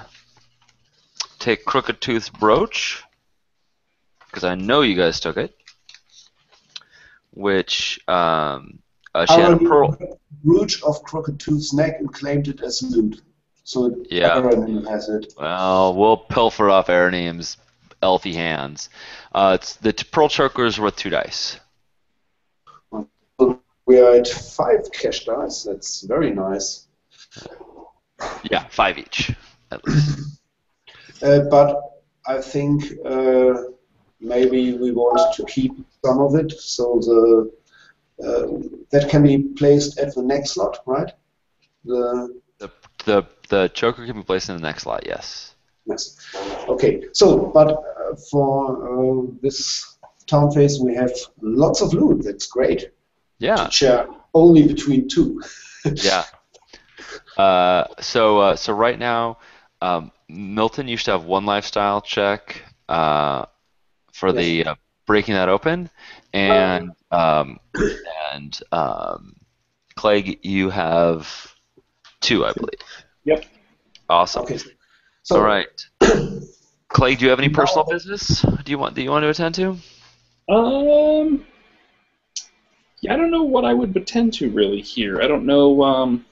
take Crooked Tooth's brooch, because I know you guys took it. Which um, uh, she had a Aaron pearl. brooch of Crooked Tooth's neck and claimed it as loot. So Yeah. Has it. Well, we'll pilfer off Araneem's elfy hands. Uh, it's the t- pearl choker is worth two dice. We are at five cash dice. That's very nice. Yeah, five each. At least. Uh, but I think uh, maybe we want to keep some of it, so the uh, that can be placed at the next slot, right? The the the the choker can be placed in the next slot. Yes. yes. Okay. So, but uh, for uh, this town phase, we have lots of loot. That's great. Yeah. To share only between two. Yeah. Uh, so uh, so right now, um, Milton, you should have one lifestyle check uh, for the uh, breaking that open, and um, and um, Clegg, you have two, I believe. Yep. Awesome. Okay. So, All right. Clegg, do you have any personal business? Do you want do you want to attend to? Um, yeah, I don't know what I would attend to really here. I don't know. Um,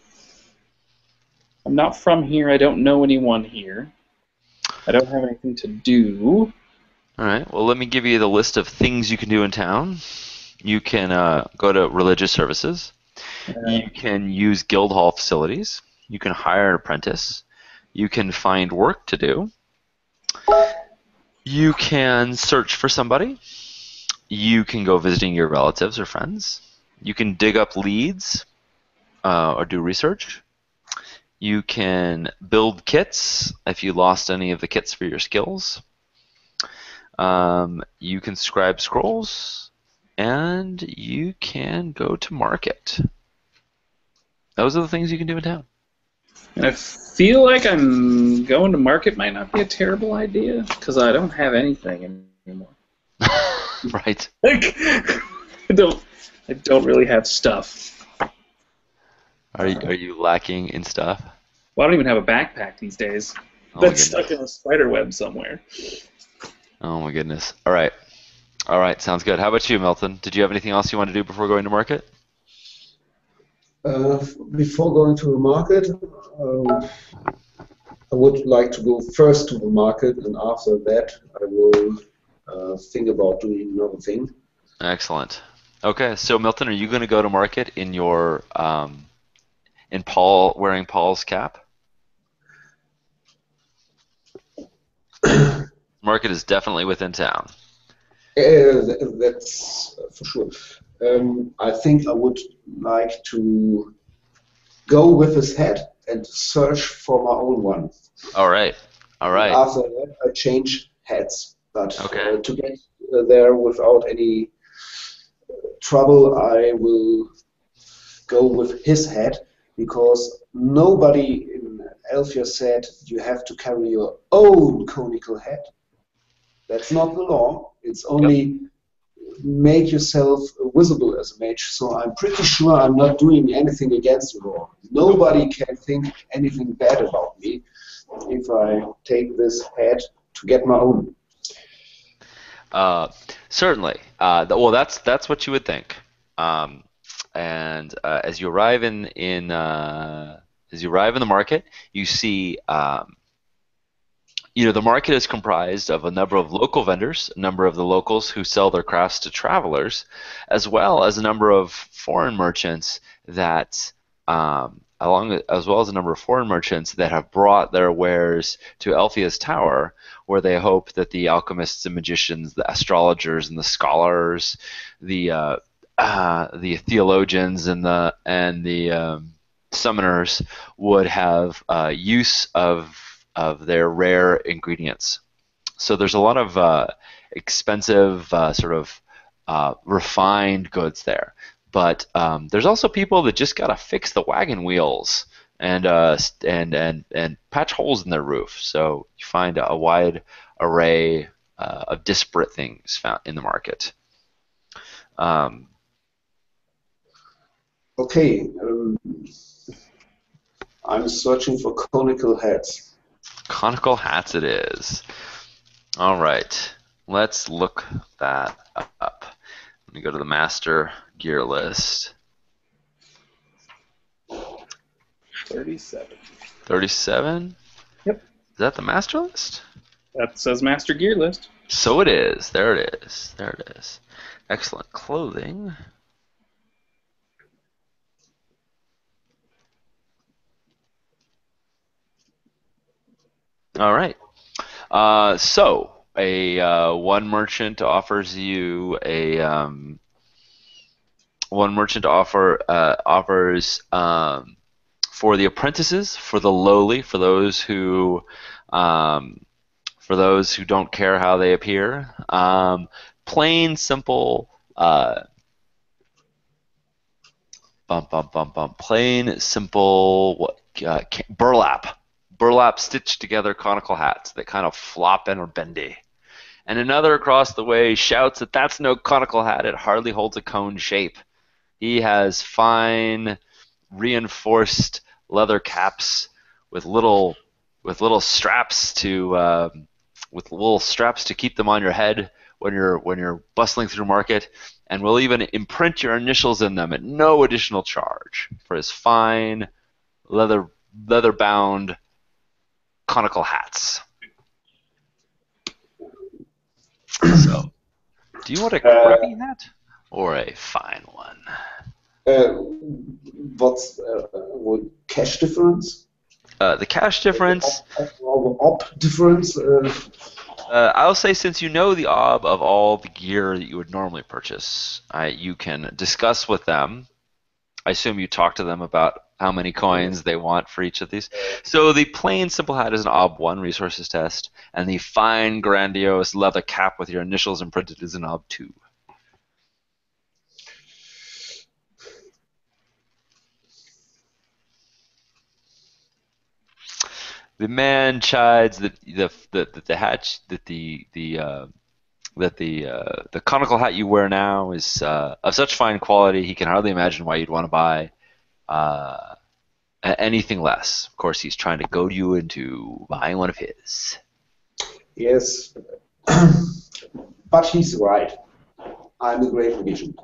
I'm not from here. I don't know anyone here. I don't have anything to do. All right. Well, let me give you the list of things you can do in town. You can uh, go to religious services. You can use guild hall facilities. You can hire an apprentice. You can find work to do. You can search for somebody. You can go visiting your relatives or friends. You can dig up leads uh, or do research. You can build kits if you lost any of the kits for your skills. Um, you can scribe scrolls, and you can go to market. Those are the things you can do in town. And I feel like I'm going to market might not be a terrible idea because I don't have anything anymore. right. Like, I don't. I don't really have stuff. Are you, are you lacking in stuff? Well, I don't even have a backpack these days. Oh That's stuck in a spider web somewhere. Oh my goodness. All right. All right. Sounds good. How about you, Milton? Did you have anything else you want to do before going to market? Uh, before going to the market, um, I would like to go first to the market, and after that, I will uh, think about doing another thing. Excellent. Okay. So, Milton, are you going to go to market in your um, in Paul wearing Paul's cap? market is definitely within town. Uh, that's uh, for sure. Um, I think I would like to go with his head and search for my own one. All right. All right. After that, I change heads. But Okay. uh, to get uh, there without any uh, trouble, I will go with his head because nobody in Alfia said you have to carry your own conical head. That's not the law. It's only make yourself visible as a mage. So I'm pretty sure I'm not doing anything against the law. Nobody can think anything bad about me if I take this head to get my own. Uh, certainly. Uh, well, that's that's what you would think. Um, and uh, as you arrive in in uh, as you arrive in the market, you see. Um, you know, the market is comprised of a number of local vendors, a number of the locals who sell their crafts to travelers, as well as a number of foreign merchants that, um, along as well as a number of foreign merchants that have brought their wares to Elphia's tower, where they hope that the alchemists and magicians, the astrologers and the scholars, the uh, uh, the theologians and the and the um, summoners would have uh, use of of their rare ingredients. So there's a lot of uh, expensive, uh, sort of uh, refined goods there. But um, there's also people that just gotta fix the wagon wheels and uh, and and and patch holes in their roof. So you find a wide array of disparate things found in the market. Um, Okay, um, I'm searching for conical hats. Conical hats it is. All right, let's look that up. Let me go to the master gear list. 37. 37? Yep. Is that the master list? That says Master Gear List. So it is. There it is. There it is. Excellent clothing. All right. Uh, so a uh, one merchant offers you a um, one merchant offer uh, offers um, for the apprentices, for the lowly, for those who um, for those who don't care how they appear, um, plain simple. Uh, bum bum bum. Plain simple. What uh, burlap burlap stitched together conical hats that kind of flop and are bendy. And another across the way shouts that that's no conical hat, it hardly holds a cone shape. He has fine, reinforced leather caps with little with little straps to um with little straps to keep them on your head when you're when you're bustling through market, and will even imprint your initials in them at no additional charge for his fine leather leather bound conical hats. so, do you want a Uh, crappy hat or a fine one? Uh, what's uh, what cash difference? Uh, the cash difference, Or the ob difference? Uh, uh, I'll say since you know the ob of all the gear that you would normally purchase, I, you can discuss with them. I assume you talk to them about how many coins they want for each of these. So the plain simple hat is an ob 1 resources test, and the fine grandiose leather cap with your initials imprinted is an ob 2. The man chides that the the, the, the hat that the the uh, that the uh, the conical hat you wear now is uh, of such fine quality he can hardly imagine why you'd want to buy uh, anything less. Of course, he's trying to goad you into buying one of his. yes, but he's right. I'm a great magician.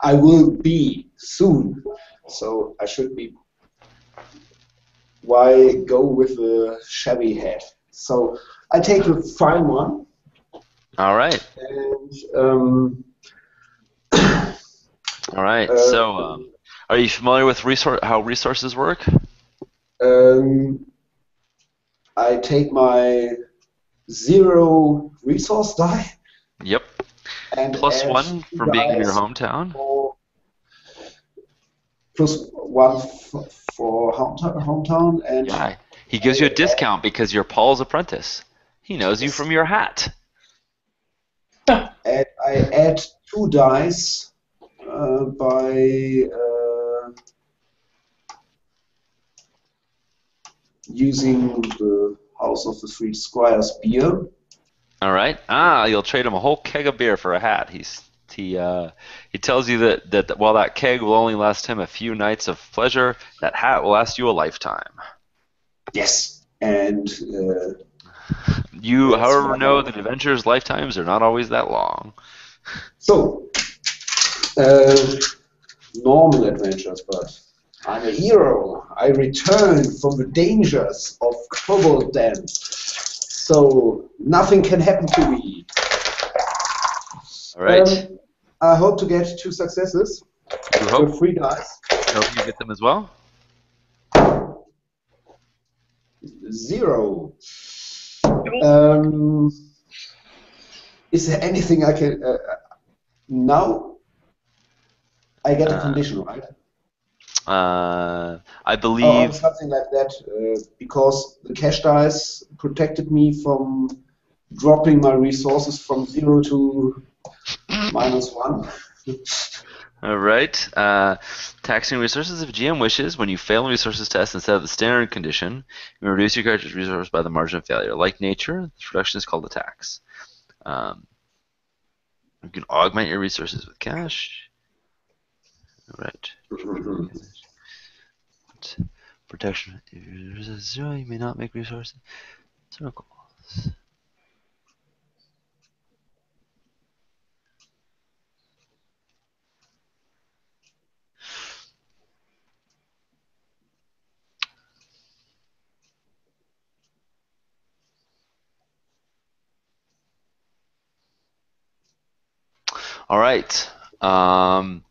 I will be soon, so I should be. Why go with a shabby hat? So I take a fine one, All right, and um, all right. Uh, so, um, are you familiar with resor- how resources work? Um, I take my zero resource die Yep, and one two from being in your hometown. for- plus one f- for hometown, hometown and Yeah, he gives you a discount because you're Paul's apprentice. He knows you from your hat. And I add two dice uh, by uh, using the House of the Three Squires beer. All right. Ah, you'll trade him a whole keg of beer for a hat. He's he uh, he tells you that, that while that keg will only last him a few nights of pleasure, that hat will last you a lifetime. Yes, and uh, You, however, know that adventures' lifetimes are not always that long. so uh, normal adventures, but I'm a hero. I return from the dangers of Cobalt Den, so nothing can happen to me. All right. Um, I hope to get two successes you hope, with three dice. hope you get them as well. Zero. Um, is there anything I can uh, now? I get a Uh, condition, right? Uh, I Or believe. something like that, uh, because the cash dice protected me from dropping my resources from zero to minus one. All right. Uh, taxing resources if GM wishes. When you fail a resources test instead of the standard condition, you reduce your character's resource by the margin of failure. Like nature, this reduction is called a tax. Um, you can augment your resources with cash. All right. Protection. If resources is zero, you may not make resources. Circles. All right. Um,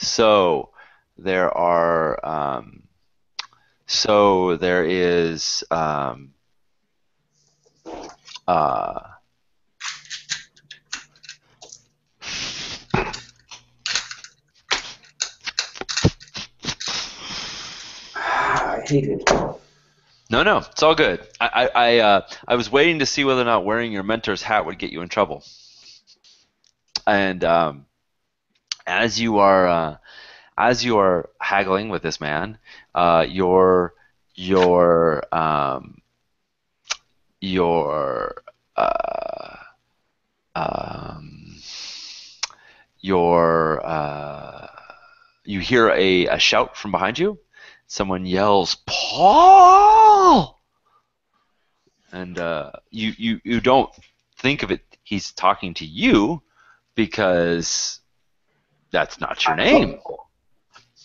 so there are. Um, so there is. Um, uh, I hate it. no, no, it's all good. I, I, I, uh, I was waiting to see whether or not wearing your mentor's hat would get you in trouble. And um, as you are, uh, as you are haggling with this man, uh, your, your, um, your, uh, um, your, uh, you hear a, a shout from behind you. Someone yells, "Paul!" And uh, you, you, you don't think of it. He's talking to you because that's not your name.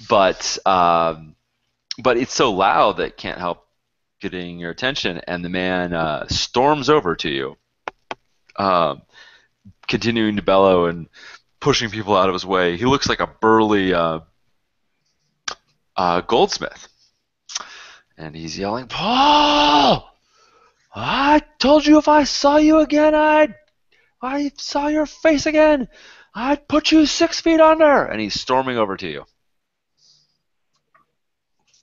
But um, but it's so loud that it can't help getting your attention. And the man uh, storms over to you, um, continuing to bellow and pushing people out of his way. He looks like a burly uh, uh, goldsmith, and he's yelling, "Paul! I told you if I saw you again, I'd, I saw your face again, I'd put you six feet under." And he's storming over to you.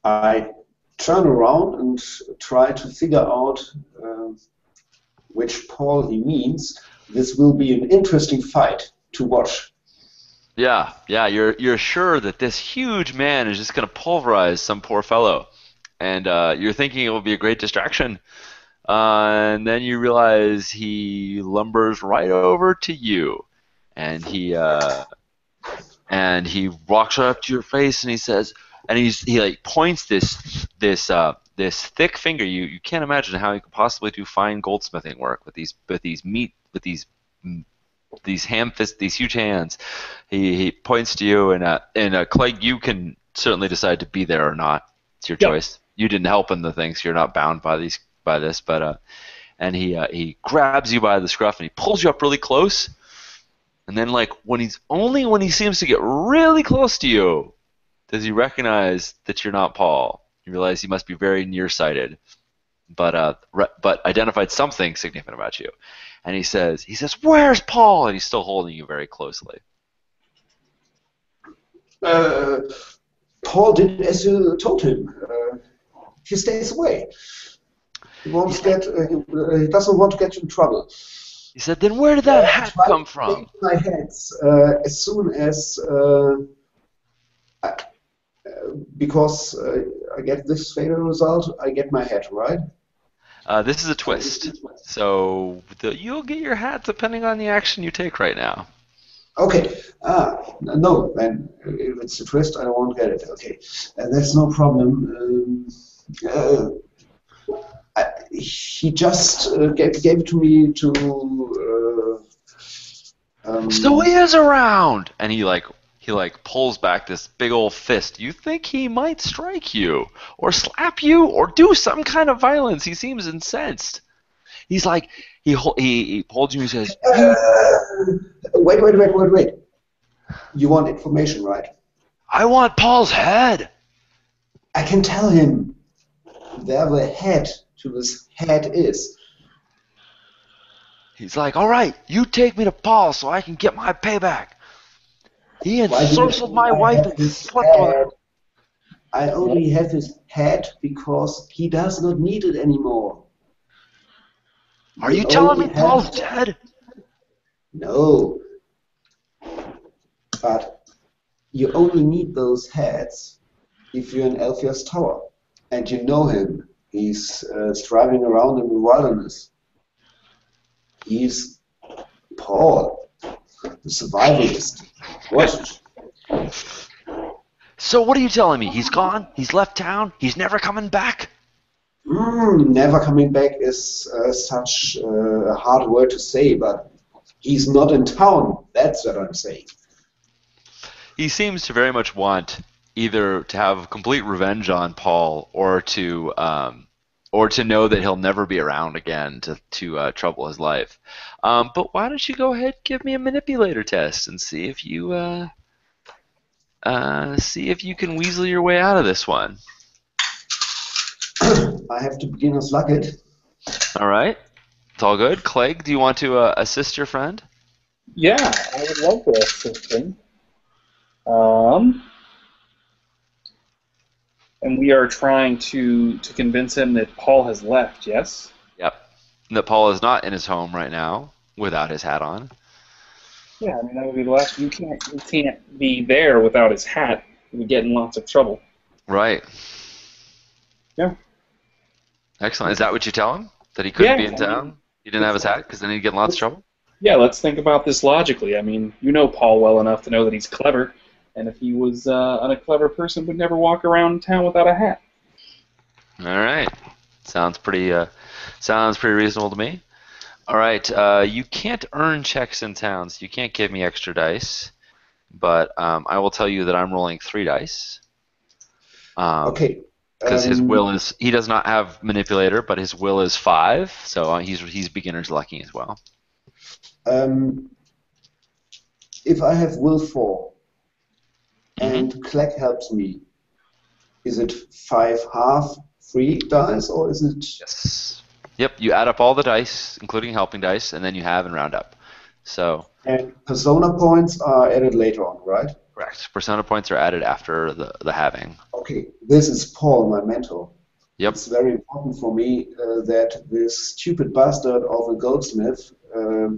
I turn around and try to figure out uh, which Paul he means. This will be an interesting fight to watch. Yeah, yeah, you're you're sure that this huge man is just going to pulverize some poor fellow, and uh, you're thinking it will be a great distraction, uh, and then you realize he lumbers right over to you, and he uh, and he walks right up to your face and he says, and he's he like points this this uh, this thick finger. You you can't imagine how he could possibly do fine goldsmithing work with these with these meat with these mm, these ham fist these huge hands. He he points to you and uh and uh, Clegg, you can certainly decide to be there or not. It's your Yep. choice. You didn't help in the things. You're not bound by these by this, but uh, and he uh, he grabs you by the scruff and he pulls you up really close. And then like when he's only when he seems to get really close to you, does he recognize that you're not Paul? You realize he must be very nearsighted, but uh, re- but identified something significant about you. And he says, he says, "Where's Paul?" And he's still holding you very closely. Uh, Paul did as you told him. Uh, he stays away. He wants to get. Uh, he, uh, he doesn't want to get in trouble. He said, "Then where did that hat come from?" My heads uh, as soon as uh, I, uh, because uh, I get this fatal result, I get my hat, right? Uh, this is a twist, so the, you'll get your hat depending on the action you take right now. Okay. Ah, no. Then if it's a twist, I won't get it. Okay, uh, that's no problem. Um, uh, he just uh, gave, gave it to me to. Uh, um, So he is around, and he like he like pulls back this big old fist. You think he might strike you, or slap you, or do some kind of violence? He seems incensed. He's like he he, he holds you and says, Uh, wait, wait, wait, wait, wait. You want information, right? "I want Paul's head." I can tell him where the head to this head is. He's like, "All right, you take me to Paul so I can get my payback." He Why do you ensorcelled my wife and his slept with her. I only have his head because he does not need it anymore. Are you You telling me Paul's dead? No. But you only need those heads if you're in Alpheus Tower and you know him. He's uh, striving around in the wilderness. He's Paul, the survivalist. What? So what are you telling me? He's gone? He's left town? He's never coming back? Mm, never coming back is uh, such uh, a hard word to say, but he's not in town. That's what I'm saying. He seems to very much want either to have complete revenge on Paul or to um, or to know that he'll never be around again to to uh, trouble his life. Um, but why don't you go ahead and give me a manipulator test and see if you uh, uh, see if you can weasel your way out of this one. I have to begin beginner's luck it. All right, it's all good. Clegg, do you want to uh, assist your friend? Yeah, I would love to assist him. Um, and we are trying to to convince him that Paul has left. Yes. Yep. That Paul is not in his home right now without his hat on. Yeah, I mean that would be the last. You can't you can't be there without his hat. You would get in lots of trouble. Right. Yeah. Excellent. Is that what you tell him? That he couldn't Yeah, be in I mean, town? He didn't have his hat because then he'd get in lots of trouble? Yeah, let's think about this logically. I mean, you know Paul well enough to know that he's clever, and if he was uh, a clever person, would never walk around town without a hat. All right. Sounds pretty uh, sounds pretty reasonable to me. All right. Uh, you can't earn checks in town, so you can't give me extra dice. But um, I will tell you that I'm rolling three dice. Um, Okay. Because his um, will is he does not have manipulator, but his will is five, so uh, he's he's beginner's lucky as well. Um, if I have will 4 Mm-hmm. and Clegg helps me, is it five half free dice or is it? Yes. Yep. You add up all the dice, including helping dice, and then you have and round up. So And persona points are added later on, right? correct. Persona points are added after the the having. Okay, this is Paul, my mentor. Yep. It's very important for me uh, that this stupid bastard of a goldsmith uh,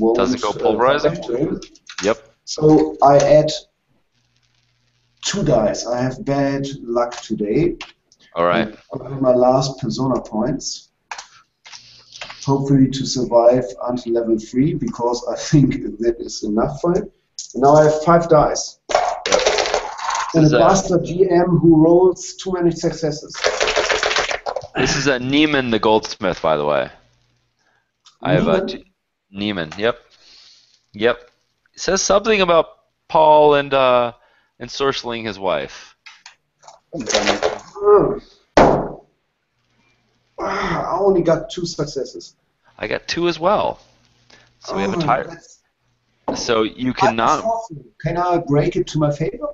won't Doesn't go uh, pulverizing? come back to him. Yep. So I add two dice. I have bad luck today. All right. My last persona points. Hopefully to survive until level 3 because I think that is enough for him. Now I have five dice. And Is a bastard GM who rolls too many successes. This is a Neiman the goldsmith, by the way. I have a Neiman? Neiman. Yep. Yep. It says something about Paul and uh ensorceling his wife. Ah, I only got two successes. I got two as well. So we have a Oh, tie. So you cannot. Can I break it to my favor?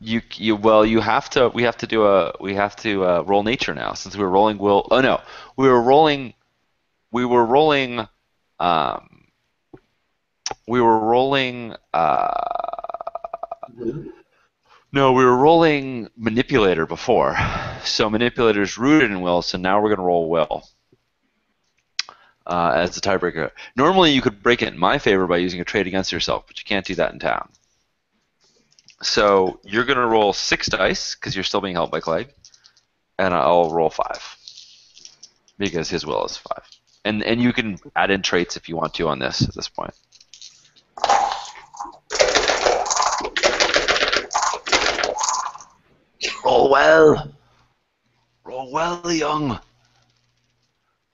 You you well you have to we have to do a we have to uh, roll nature now since we were rolling will oh no we were rolling we were rolling um we were rolling uh no we were rolling manipulator before so manipulator is rooted in will so now we're gonna roll will uh, as the tiebreaker normally you could break it in my favor by using a trade against yourself but you can't do that in town So you're gonna roll six dice because you're still being held by Clegg, and I'll roll five because his will is five. And and you can add in traits if you want to on this at this point. Roll well. Roll well, young.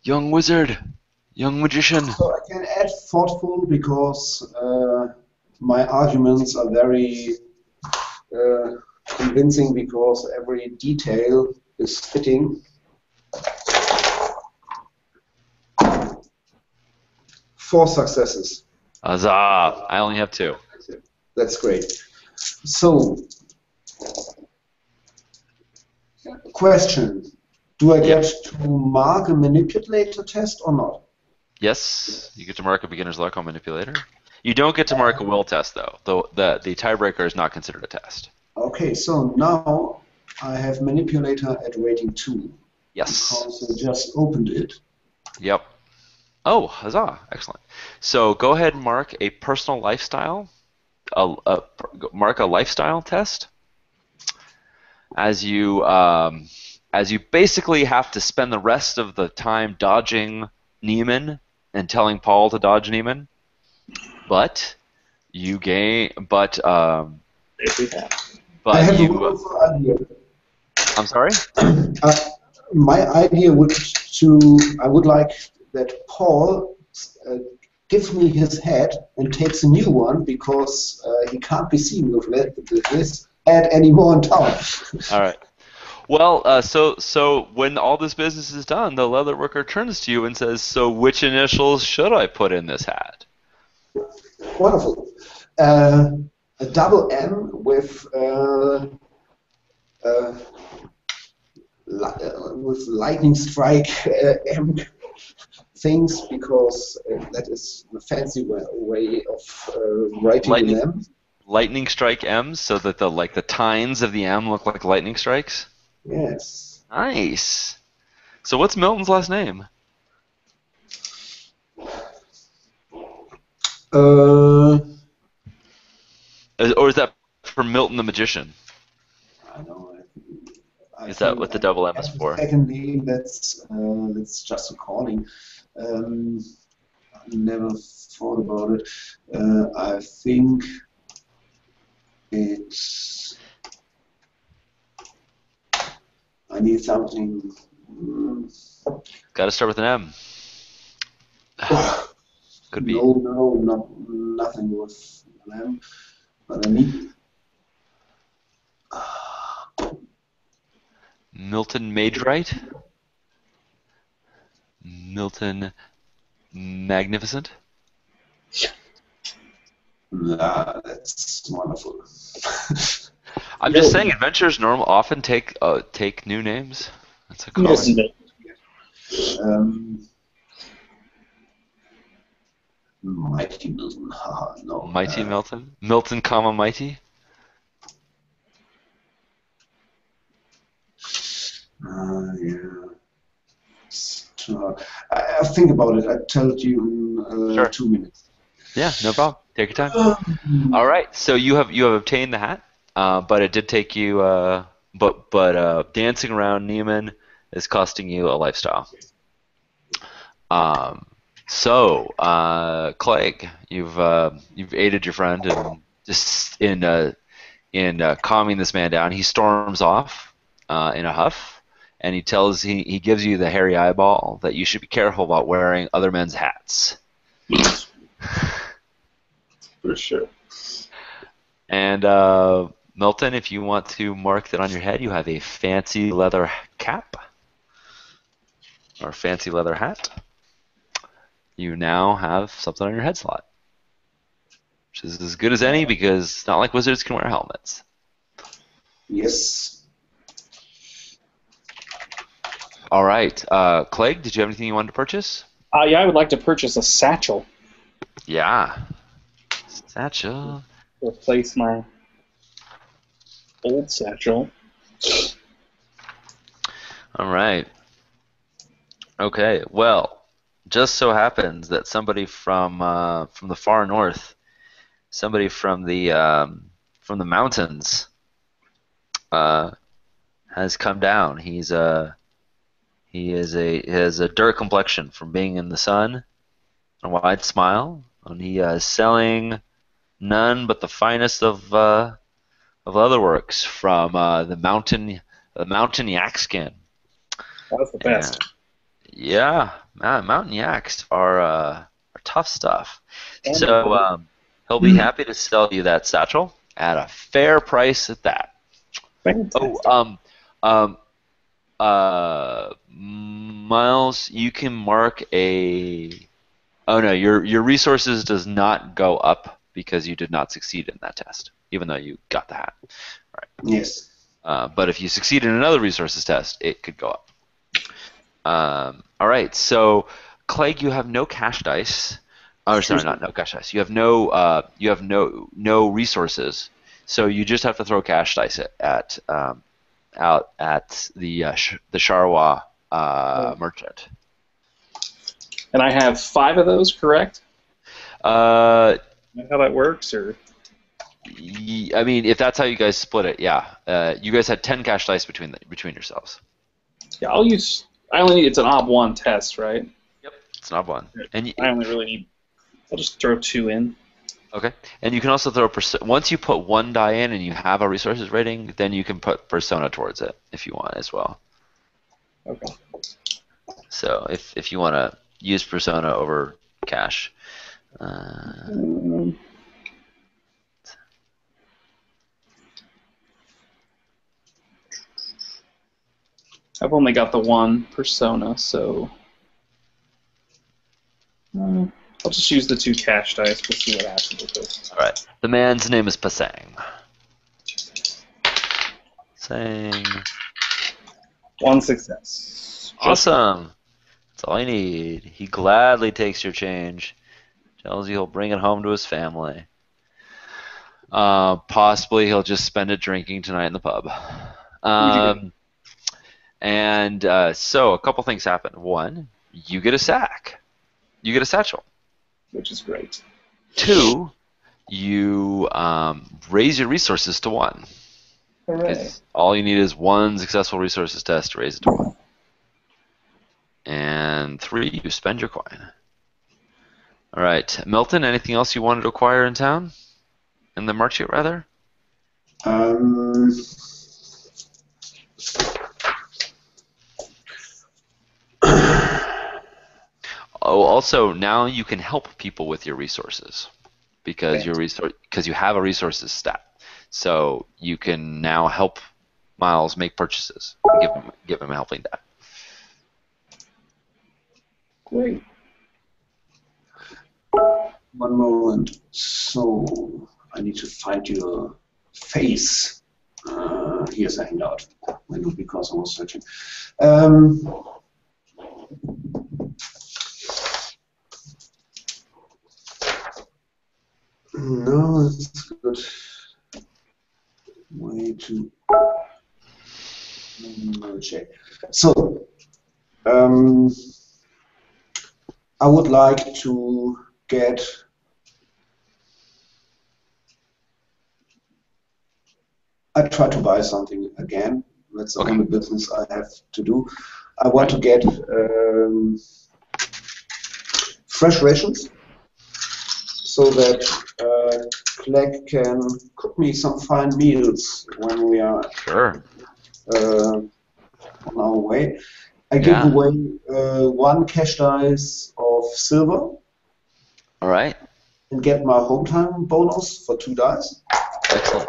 Young wizard. Young magician. So I can add thoughtful because uh, my arguments are very uh, convincing because every detail is fitting. Four successes. Huzzah! I only have two. That's great. So, question: Do I get to mark a manipulator test or not? Yes, you get to mark a beginner's luck on manipulator. You don't get to mark a will test though. The the, the tiebreaker is not considered a test. Okay, so now I have manipulator at rating two Yes. because I just opened it. Yep. Oh, huzzah! Excellent. So go ahead and mark a personal lifestyle, a, a mark a lifestyle test. As you um, as you basically have to spend the rest of the time dodging Neiman and telling Paul to dodge Neiman, but you gain. But um, There. I but have a you. wonderful idea. I'm sorry. Uh, my idea would to I would like that Paul uh, gives me his head and takes a new one because uh, he can't be seen with, le- with this head anymore in town. All right. Well, uh, so so when all this business is done, the leather worker turns to you and says, "So which initials should I put in this hat?" Wonderful. Uh, a double M with uh, uh, li- uh, with lightning strike uh, M things because uh, that is the fancy way, way of uh, writing Lightning- them. Lightning strike M's, so that the like the tines of the M look like lightning strikes. Yes. Nice. So what's Milton's last name? Uh, Or is that for Milton the magician? I know. I, I Is that what the double M is for? Second name, that's uh, that's just a calling. Um, never thought about it. Uh, I think it's. I need something. Got to start with an M. Could be No, no, no, nothing with them. But I need. Milton Maidright. Milton Magnificent. Ah, that's wonderful. I'm just saying, adventures normal often take uh, take new names. That's a common. Isn't? Um, Mighty Milton, haha, no. Mighty uh, Milton, Milton, comma Mighty. Uh, yeah. I, I'll think about it. I tell you in uh, Sure. two minutes. Yeah, no problem. Take your time. All right, so you have you have obtained the hat, uh, but it did take you. Uh, but but uh, dancing around Neiman is costing you a lifestyle. Um, so uh, Clegg, you've uh, you've aided your friend in just in uh, in uh, calming this man down. He storms off uh, in a huff, and he tells he, he gives you the hairy eyeball that you should be careful about wearing other men's hats. For sure. And uh, Milton, if you want to mark that on your head, you have a fancy leather cap or fancy leather hat. You now have something on your head slot, which is as good as any because it's not like wizards can wear helmets. Yes. All right, uh, Clegg, did you have anything you wanted to purchase? Uh, yeah, I would like to purchase a satchel. Yeah, satchel. Replace my old satchel. All right. Okay. Well, just so happens that somebody from uh, from the far north, somebody from the um, from the mountains uh, has come down. He's a he is a he has a dirt complexion from being in the sun, a wide smile, and he uh, is selling none but the finest of uh, of leatherworks from uh, the mountain the mountain yak skin. That's the best. Yeah, ma- mountain yaks are uh, are tough stuff. And- So um, he'll be happy to sell you that satchel at a fair price at that. Fantastic. Oh, um, um, uh, Miles, you can mark a. Oh no, your your resources does not go up because you did not succeed in that test, even though you got the hat. Yes. Uh, but if you succeed in another resources test, it could go up. Um, all right, so Clegg, you have no cash dice. Oh, sorry, not no cash dice. You have no uh, you have no no resources. So you just have to throw cash dice at, at um, out at the uh, sh- the Sharwa uh, merchant. And I have five of those, correct? Uh, that How that works, or I mean, if that's how you guys split it, yeah. Uh, you guys had ten cash dice between the, between yourselves. yeah, I'll use. I only need it's an ob one test, right? Yep, it's an ob one. And I only really need. I'll just throw two in. Okay, and you can also throw perso- once you put one die in and you have a resources rating, then you can put persona towards it if you want as well. Okay. So if if you want to use persona over cash, uh, Um, I've only got the one persona, so uh, I'll just use the two cash dice. We'll see what happens with this. all right. The man's name is Pasang. Sang. One success. Awesome. That's all I need. He gladly takes your change. Tells you he'll bring it home to his family. Uh, possibly he'll just spend it drinking tonight in the pub. Um, and uh, so a couple things happen. One, you get a sack. You get a satchel. which is great. Two, you um, raise your resources to one. All you need is one successful resources test to raise it to one. And three, you spend your coin. All right, Milton. Anything else you wanted to acquire in town? In the market, rather. Um, Oh, also now you can help people with your resources because Right. your resource because you have a resources stat. So you can now help Miles make purchases. Give him give him a helping die. Great. One moment. So I need to find your face. Uh, here's a hangout. Maybe because I was searching. Um, no, it's good. Way to it. So, um, I would like to get I try to buy something again. That's the Okay. only business I have to do. I want to get um, fresh rations so that uh, Clegg can cook me some fine meals when we are Sure. uh, on our way. I give Yeah. away uh, one cash dice of silver All right. and get my hometown bonus for two dice. Excellent.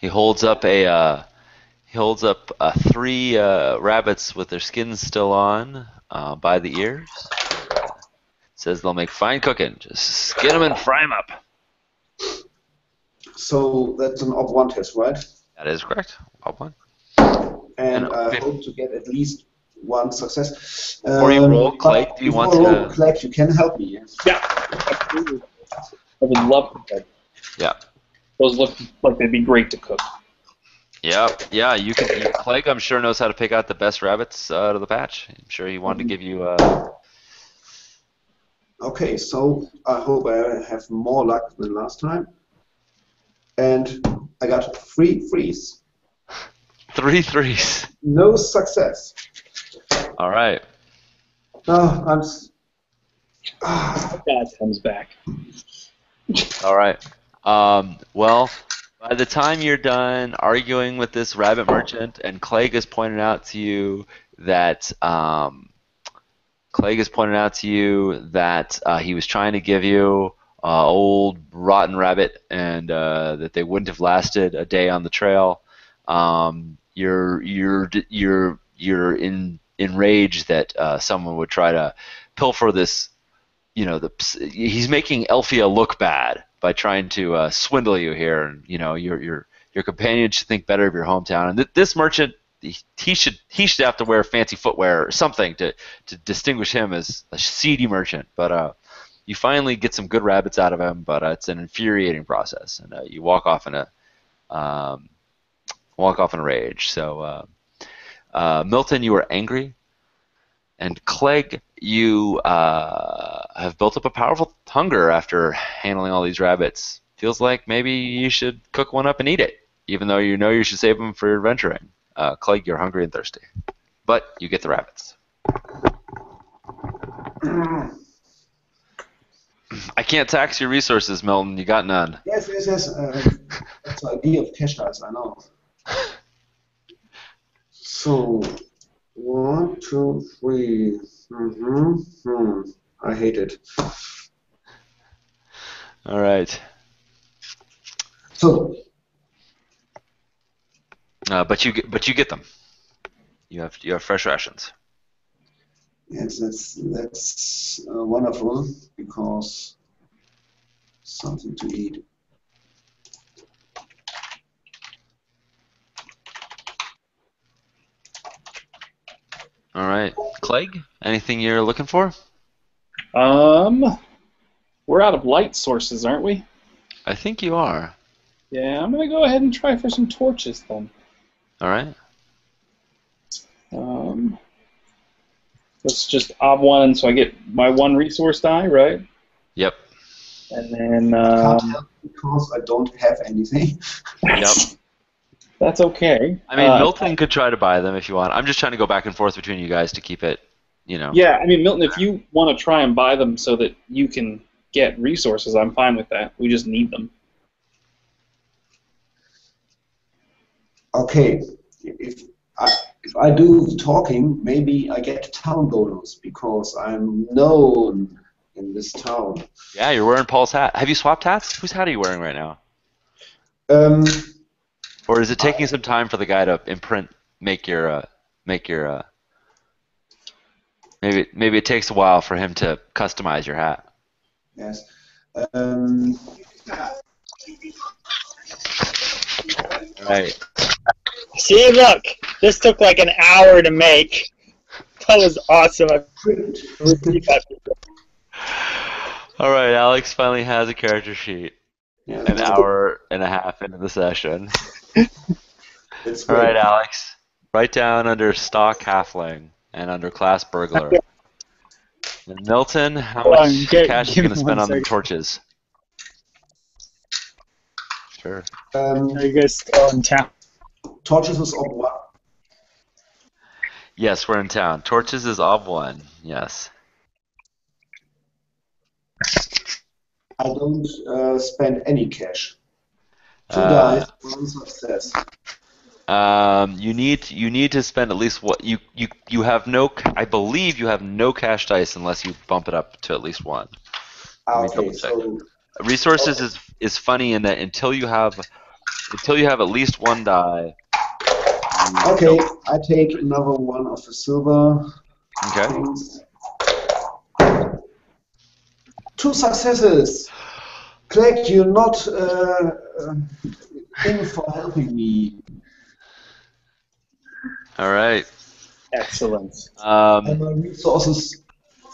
He holds up a uh, he holds up uh, three uh, rabbits with their skins still on uh, by the ears. Says they'll make fine cooking. Just skin them and fry them up. So that's an ob one test, right? That is correct. Well one. And And I hope to get at least one success. Before you roll, but Clegg, do you want I roll, to- Clegg, you can help me. Yeah, absolutely. I would love to cook. Yeah. Those look like they'd be great to cook. Yeah, yeah. You can. You, Clegg, I'm sure knows how to pick out the best rabbits uh, out of the patch. I'm sure he wanted to give you. Uh, Okay, so I hope I have more luck than last time. and I got three threes. Three threes. No success. All right. Oh, I'm. s- Ah, God comes back. All right. Um, well, by the time you're done arguing with this rabbit merchant, and Clegg has pointed out to you that um, Clegg has pointed out to you that uh, he was trying to give you uh, old rotten rabbit, and uh, that they wouldn't have lasted a day on the trail. Um, you're you're you're you're in enraged that uh, someone would try to pilfer this you know, the he's making Elfia look bad by trying to uh, swindle you here, and you know, your your your companion should think better of your hometown. And th- this merchant, he, he should he should have to wear fancy footwear or something to to distinguish him as a seedy merchant. But uh, you finally get some good rabbits out of him, but uh, it's an infuriating process, and uh, you walk off in a um, walk off in a rage. So, uh, Milton, you are angry, and Clegg, you uh, have built up a powerful hunger after handling all these rabbits. Feels like maybe you should cook one up and eat it, even though you know you should save them for your adventuring. Uh, Clegg, you're hungry and thirsty, but you get the rabbits. I can't tax your resources, Milton. You got none. yes, yes, yes. Uh, that's the idea of cash dice, I know. So, one, two, three. Mm-hmm. Hmm. I hate it. All right, So, uh, but you get, but you get them. You have you have fresh rations. yes, that's that's uh, wonderful because something to eat. All right, Clegg. Anything you're looking for? Um, we're out of light sources, aren't we? I think you are. Yeah, I'm gonna go ahead and try for some torches then. All right. Um, let's just ob one, so I get my one resource die, right? Yep. And then Can't um, help because I don't have anything. Yep. that's okay. I mean, Uh, Milton could try to buy them if you want. I'm just trying to go back and forth between you guys to keep it, you know. Yeah, I mean, Milton, if you want to try and buy them so that you can get resources, I'm fine with that. We just need them. Okay, if I, if I do talking, maybe I get town bonus because I'm known in this town. Yeah, you're wearing Paul's hat. Have you swapped hats? Whose hat are you wearing right now? Um, Or is it taking some time for the guy to imprint, make your, uh, make your, uh, maybe maybe it takes a while for him to customize your hat. yes. Um, All right. See, look, this took like an hour to make. That was awesome. I really got All right. Alex finally has a character sheet. Yeah, An hour and a half into the session. That's All right. Alex. Write down under stock halfling and under class burglar. And Milton, how Hold much on, get- cash are you going to spend one on the torches? Sure. Um, Are you guys still in town? torches is on one. Yes, we're in town. Torches is ob one. Yes. I don't uh, spend any cash. Two Uh, dice, one success. Um, you need you need to spend at least what you you you have no. I believe you have no cash dice unless you bump it up to at least one. Ah, okay, so Resources is is funny in that until you have until you have at least one die. okay, I take another one of the silver Okay. things. Two successes. Clegg, you're not uh, uh, in for helping me. All right. Excellent. And Um, my resources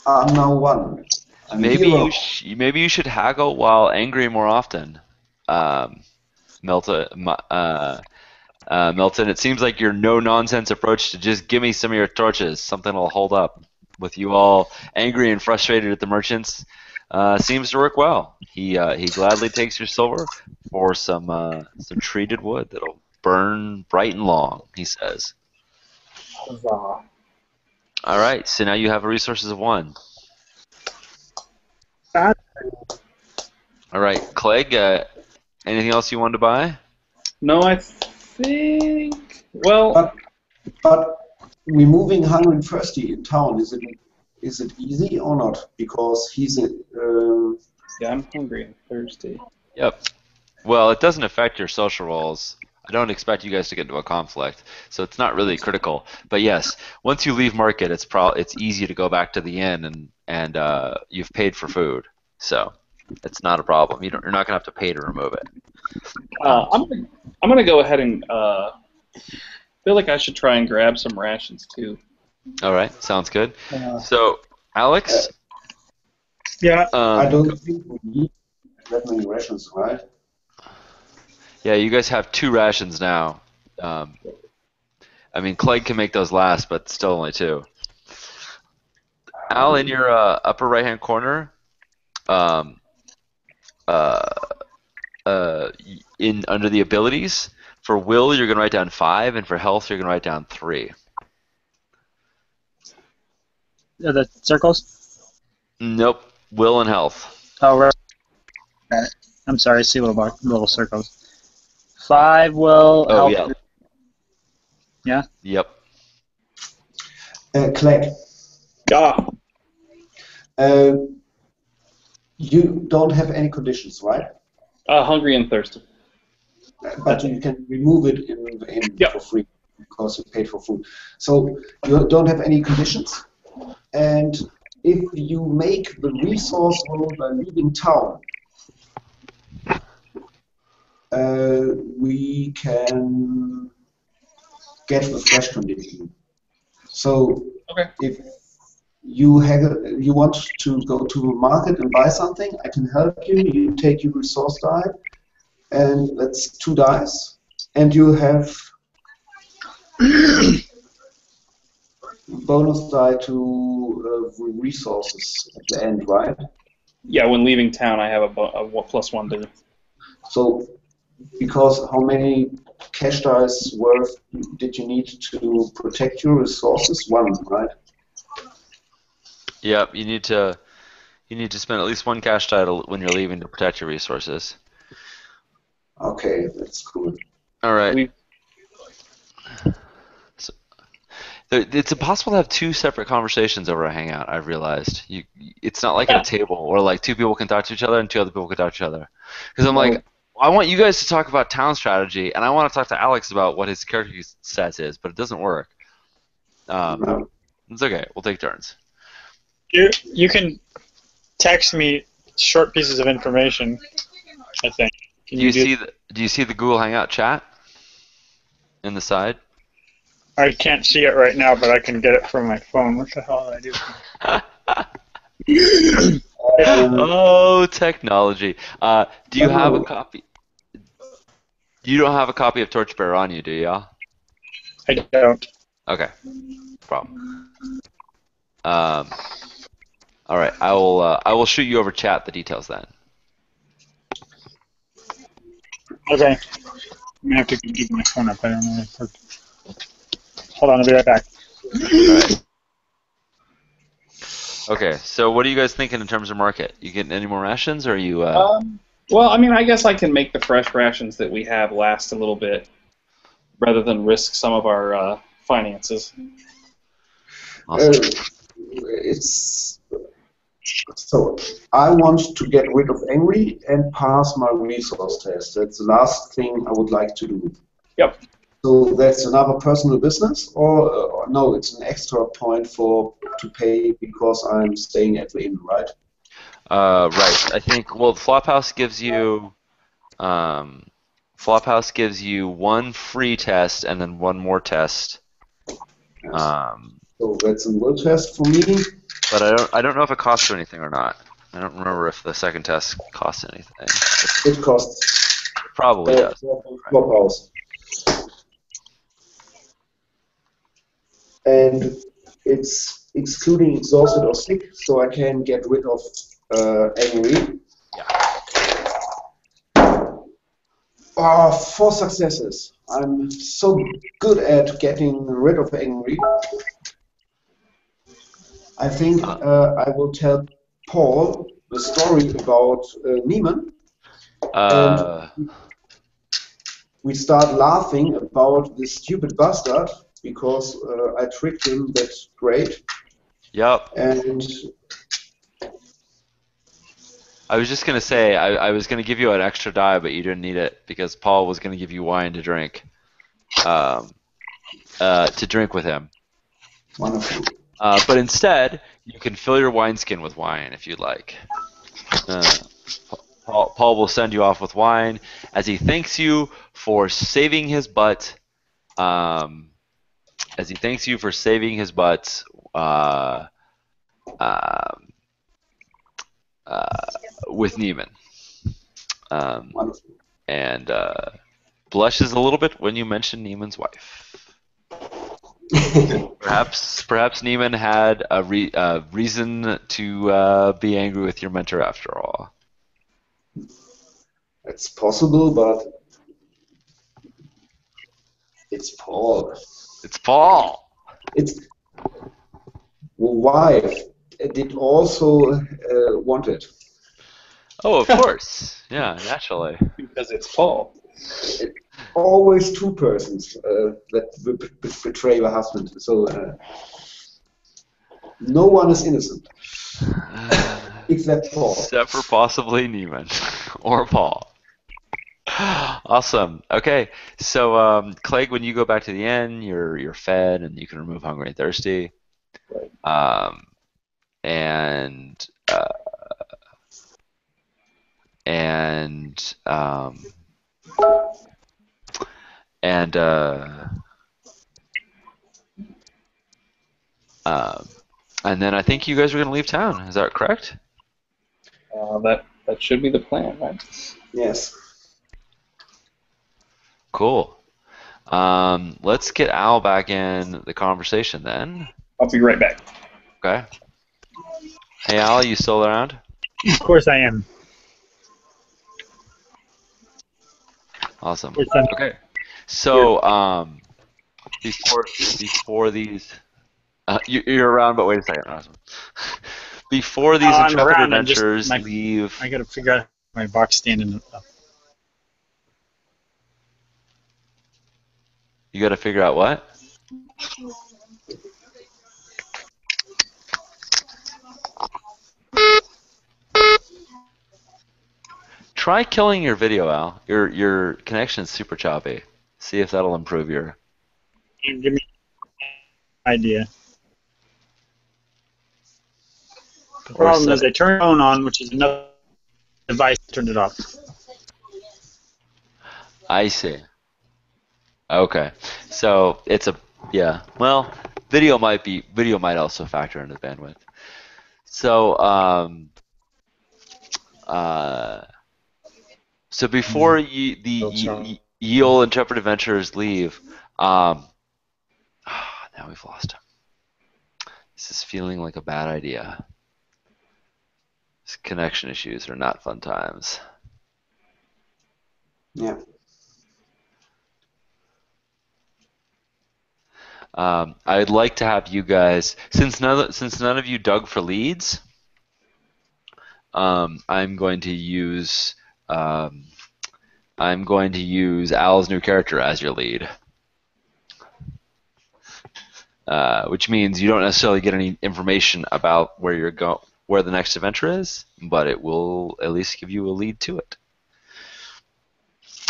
are now one. I'm maybe zero. you sh- maybe you should haggle while angry more often. Um, Milton, uh, uh, Milton, it seems like your no nonsense approach to just give me some of your torches. Something will hold up. With you all angry and frustrated at the merchants, uh, seems to work well. He uh, he gladly takes your silver for some uh, some treated wood that'll burn bright and long. He says. Huzzah. All right, so now you have resources of one. That- All right, Clegg. Uh, anything else you wanted to buy? No, I think. Well, But but removing Hungry and Thirsty in town is it is it easy or not? Because he's a uh, yeah, I'm hungry and thirsty. Yep. Well, it doesn't affect your social roles. I don't expect you guys to get into a conflict, so it's not really critical. But yes, once you leave market, it's pro- it's easy to go back to the inn and and uh, you've paid for food, so it's not a problem. You don't, you're not gonna have to pay to remove it. Uh, I'm gonna, I'm gonna go ahead and uh, feel like I should try and grab some rations too. All right, sounds good. Uh, So, Alex, yeah, I um, don't think we need that many rations, right? yeah, you guys have two rations now. Um, I mean, Clegg can make those last, but still only two. Al, in your uh, upper right-hand corner, um, uh, uh, in under the abilities, for will you're gonna write down five, and for health you're gonna write down three. Uh, the circles. Nope, will and health. Oh, right. Got. I'm sorry. I see little bar, little circles. Five will. Oh help- yeah. Yep. Uh, Clegg, Ah, uh, you don't have any conditions, right? Uh, hungry and thirsty. But you can remove it in, in Yep. for free because you paid for food. So you don't have any conditions. And if you make the resource roll by leaving town, uh, we can get the fresh condition. So Okay. if you have you want to go to the market and buy something, I can help you. You take your resource die, and that's two dice, and you have bonus die to uh, resources at the end, right? Yeah, when leaving town, I have a, a one- plus one to. So, because how many cash dice worth did you need to protect your resources? One, right? Yep. You need to you need to spend at least one cash title when you're leaving to protect your resources. Okay, that's cool. All right. We- So, there- it's impossible to have two separate conversations over a hangout. I've realized you. It's not like at a table where like two people can talk to each other and two other people can talk to each other. Because I'm like, I want you guys to talk about town strategy, and I want to talk to Alex about what his character stats is, but it doesn't work. Um, it's okay. We'll take turns. you you can text me short pieces of information. I think. Can Do you do- see the Do you see the Google Hangout chat in the side? I can't see it right now, but I can get it from my phone. What the hell did I do? oh, technology. Uh, do you have a copy? You don't have a copy of Torchbearer on you, do you? I don't. Okay. Problem. Um, all right. I will. Uh, I will shoot you over chat the details then. Okay. I'm gonna have to give my phone up. I don't know. If it- Hold on, I'll be right back. All right. Okay. So, what are you guys thinking in terms of market? You getting any more rations, or are you? Uh, Um, well, I mean, I guess I can make the fresh rations that we have last a little bit, rather than risk some of our uh, finances. awesome. Uh, it's so I want to get rid of angry and pass my resource test. That's the last thing I would like to do. Yep. So that's another personal business, or, uh, or no? It's an extra point for to pay because I'm staying at the inn, right? Uh, right. I think. Well, Flophouse gives you. Um, Flophouse gives you one free test and then one more test. Um, So that's a will test for me. but I don't. I don't know if it costs you anything or not. I don't remember if the second test costs anything. It costs Probably uh, does. flop house. And it's excluding exhausted or sick, so I can get rid of uh, angry. Ah, four successes. I'm so good at getting rid of angry. I think uh, I will tell Paul the story about uh, Neiman. Uh, We start laughing about this stupid bastard because uh, I tricked him. That's great. yep. And I was just gonna say I, I was gonna give you an extra die, but you didn't need it because Paul was gonna give you wine to drink, um, uh, to drink with him. wonderful. Uh, but instead, you can fill your wineskin with wine if you'd like. Uh, Paul, Paul will send you off with wine as he thanks you for saving his butt. Um, as he thanks you for saving his butt. Uh, um, uh, with Neiman. Um, and uh, blushes a little bit when you mention Neiman's wife. Perhaps, perhaps Neiman had a re- reason to uh, be angry with your mentor after all. It's possible, but it's Paul. It's Paul. It's wife did also uh, want it. Oh, of course. yeah, naturally. Because it's Paul. Always two persons uh, that b- b- betray the husband. So uh, no one is innocent except Paul. Except for possibly Neiman or Paul. Awesome. Okay, so um, Clegg, when you go back to the inn, you're you're fed and you can remove hungry and thirsty. Um, and uh, and um, and uh, um, and then I think you guys are gonna leave town. Is that correct? Uh, that that should be the plan, right? Yes. Cool. Um, let's get Al back in the conversation then. I'll be right back. Okay. Hey Al, are you still around? Of course I am. Awesome. Of course I'm Okay. So um, before before these, uh, you, you're around, but wait a second. Awesome. Before these Oh, I'm intrepid around, I'm just- adventurers my- leave, I gotta figure out my box standing up. You got to figure out what. Try killing your video, Al. Your your connection's super choppy. See if that'll improve your. Give me idea. The problem is I turn phone on, which is another device, turned it off. I see. Okay, so it's a yeah. Well, video might be video might also factor into the bandwidth. So um, uh, so before the Oh, ye, sorry. ye, ye old intrepid adventurers leave, um, now we've lost him. This is feeling like a bad idea. These connection issues are not fun times. Yeah. Um, I'd like to have you guys, since none, since none of you dug for leads, um, I'm going to use, um, I'm going to use Al's new character as your lead, uh, which means you don't necessarily get any information about where you're go, where the next adventure is, but it will at least give you a lead to it.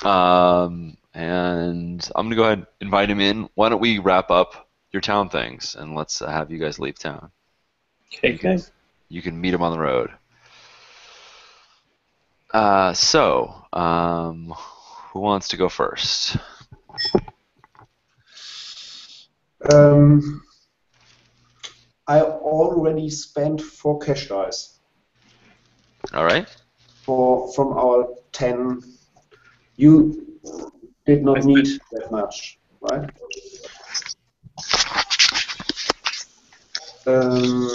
Um, and I'm gonna go ahead and invite him in. Why don't we wrap up your town things and let's uh, have you guys leave town. Okay, guys. You can meet him on the road. Uh, so, um, who wants to go first? Um, I already spent four cash dice All right. for from our ten. You did not need that much, right? Um,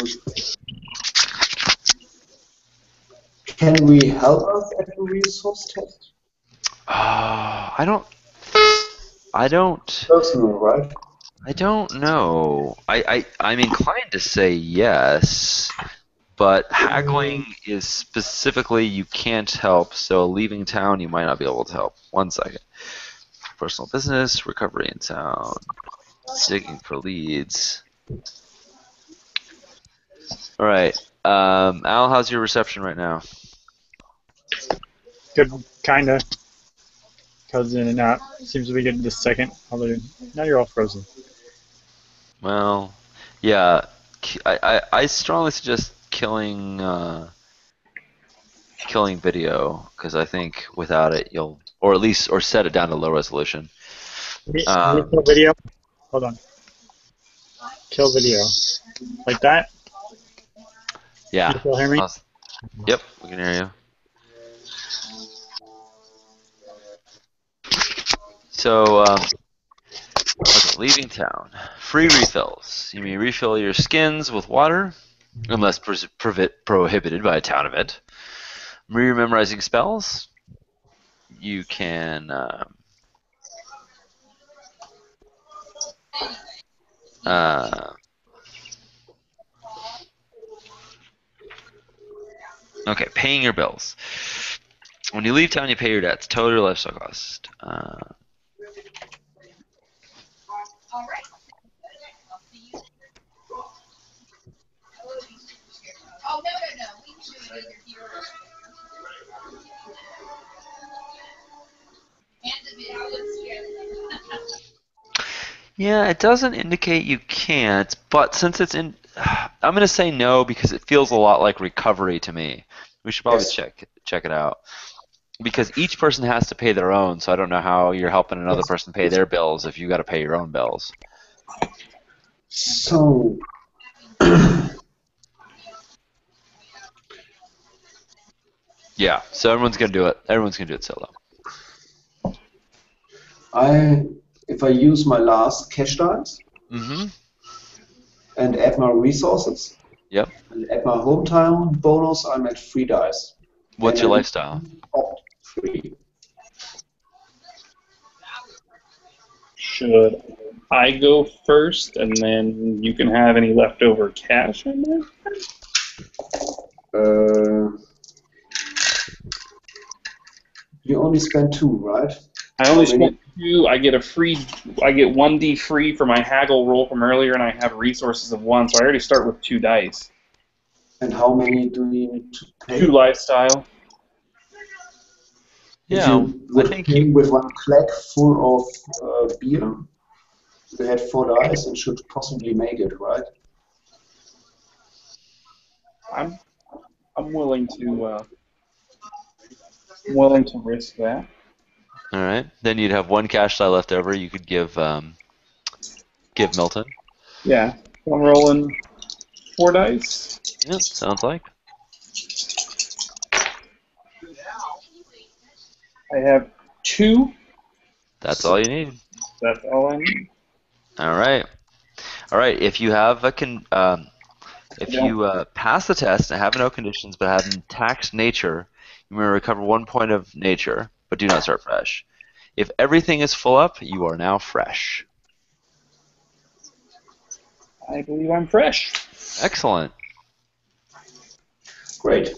Can we help us at the resource test? Uh, I don't. I don't. Personal, right? I don't know. I, I I'm inclined to say yes, but haggling is specifically you can't help. So leaving town, you might not be able to help. One second. Personal business, recovery in town, digging for leads. All right, um, Al, how's your reception right now? Good, kinda. Goes in and out. Seems to be good this second. Although now you're all frozen. Well, yeah, I, I, I strongly suggest killing uh, killing video because I think without it you'll or at least or set it down to low resolution. Um, Kill video. Hold on. Kill video. Like that. Yeah. You still hear me? Yep, we can hear you. So, um, okay, leaving town. Free refills. You may refill your skins with water, unless prohibited by a town event. Re-memorizing spells. You can. Um, uh, Okay, paying your bills. When you leave town, you pay your debts. Total your lifestyle cost. Uh, Oh, yeah, it doesn't indicate you can't, but since it's in, I'm gonna say no because it feels a lot like recovery to me. We should probably Yes. check check it out because each person has to pay their own. So I don't know how you're helping another Yes. person pay their bills if you got to pay your own bills. So, Yeah, so everyone's gonna do it. Everyone's gonna do it solo. I if I use my last cash dice Mm-hmm. and add my resources Yep. and add my hometown bonus, I'm at three dice. What's your lifestyle? Ob three. Should I go first, and then you can have any leftover cash in there? Uh, you only spend two, right? I only spent two. I get a free. I get one D free for my haggle roll from earlier, and I have resources of one, so I already start with two dice. And how many do you need to pay? Two lifestyle. Yeah, you I think you, with one clack full of uh, beer, you had four dice and should possibly make it, right? I'm. I'm willing to. Uh, willing to risk that. All right. Then you'd have one cash die left over. You could give um, give Milton. Yeah. I'm rolling four dice. Yep. Sounds like. I have two. That's all you need. That's all I need. All right. All right. If you have a con, um, if Yeah. you uh, pass the test and have no conditions but have intact nature, you may recover one point of nature, but do not start fresh. If everything is full up, you are now fresh. I believe I'm fresh. Excellent. Great.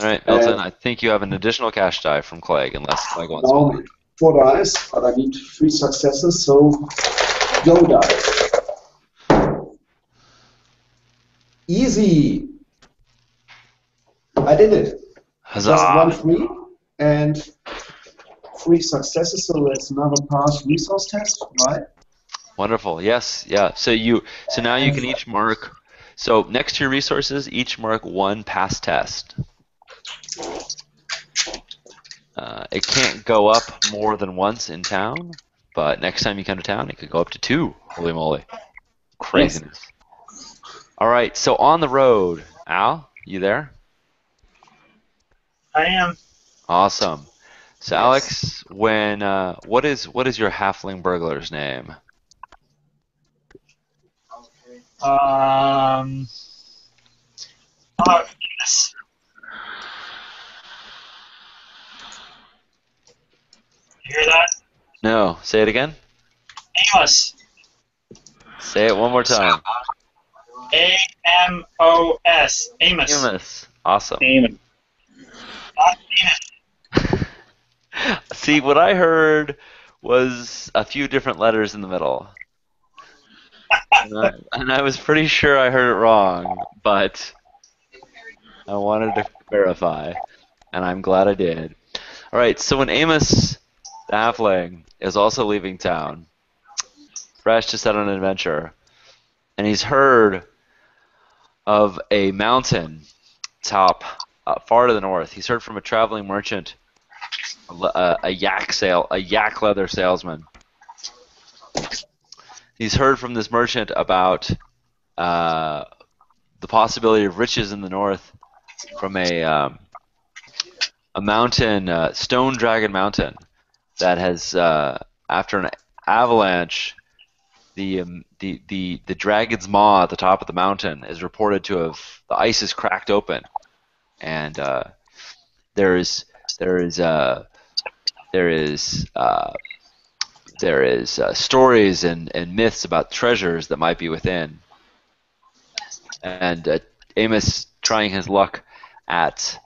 All right, Milton. Uh, I think you have an additional cash die from Clegg, unless Clegg wants Now one. four dice, but I need three successes, so go dice. Easy. I did it. Just one Huzzah! free and three successes, so that's another pass resource test, right? Wonderful. Yes. Yeah. So you. So now you can each mark. So next to your resources, each mark one pass test. Uh, it can't go up more than once in town, but next time you come to town, it could go up to two. Holy moly! Craziness. All right. So on the road, Al, you there? I am. Awesome. So yes. Alex, when uh, what is what is your halfling burglar's name? Um. oh yes. You hear that? No. Say it again. Amos. Say it one more time. A M O S. Amos. Amos. Awesome. Amos. Not Amos. See, what I heard was a few different letters in the middle. And I, and I was pretty sure I heard it wrong, but I wanted to verify, and I'm glad I did. All right, so when Amos the halfling is also leaving town, fresh to set on an adventure, and he's heard of a mountain top uh, far to the north. He's heard from a traveling merchant a, a, yak sale, a yak leather salesman. He's heard from this merchant about uh, the possibility of riches in the north from a um, a mountain, uh, Stone Dragon Mountain, that has uh, after an avalanche, the um, the the the dragon's maw at the top of the mountain is reported to have the ice is cracked open, and uh, there is there is uh, there is uh, there is uh, stories and, and myths about treasures that might be within. And uh, Amos trying his luck at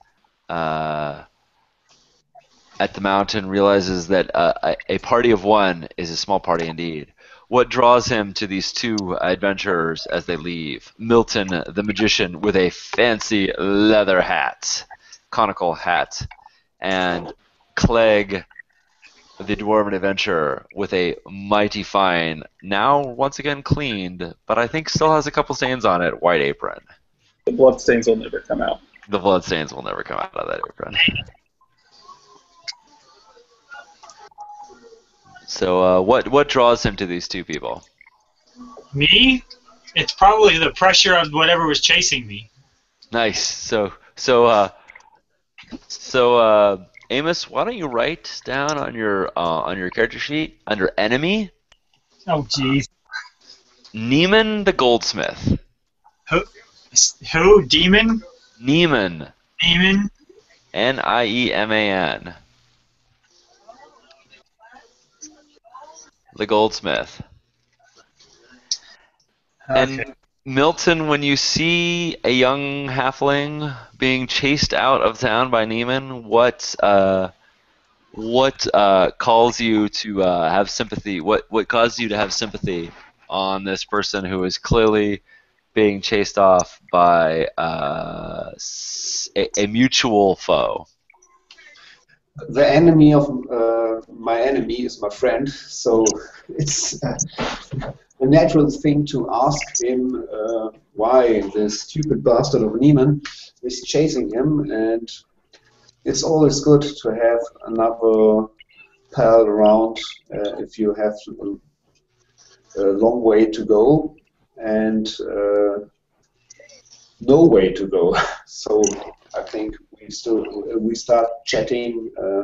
uh, at the mountain realizes that uh, a, a party of one is a small party indeed. What draws him to these two adventurers as they leave? Milton, the magician, with a fancy leather hat, conical hat, and Clegg, the dwarven adventurer, with a mighty fine, now once again cleaned, but I think still has a couple stains on it, white apron. The bloodstains will never come out. The blood stains will never come out of that apron. So, uh, what what draws him to these two people? Me? It's probably the pressure of whatever was chasing me. Nice. So, so, uh, so, uh, Amos, why don't you write down on your uh, on your character sheet under enemy Oh, jeez. Nieman the goldsmith. Who? Demon? Nieman, Demon? N I E M A N. The goldsmith. Okay. And Milton, when you see a young halfling being chased out of town by Nieman, what uh, what uh, calls you to uh, have sympathy? What what causes you to have sympathy on this person who is clearly being chased off by uh, a, a mutual foe? The enemy of uh, my enemy is my friend, so it's uh, a natural thing to ask him uh, why the stupid bastard of Nieman is chasing him, and it's always good to have another pal around uh, if you have a, a long way to go and uh, no way to go. so I think we still we start chatting uh,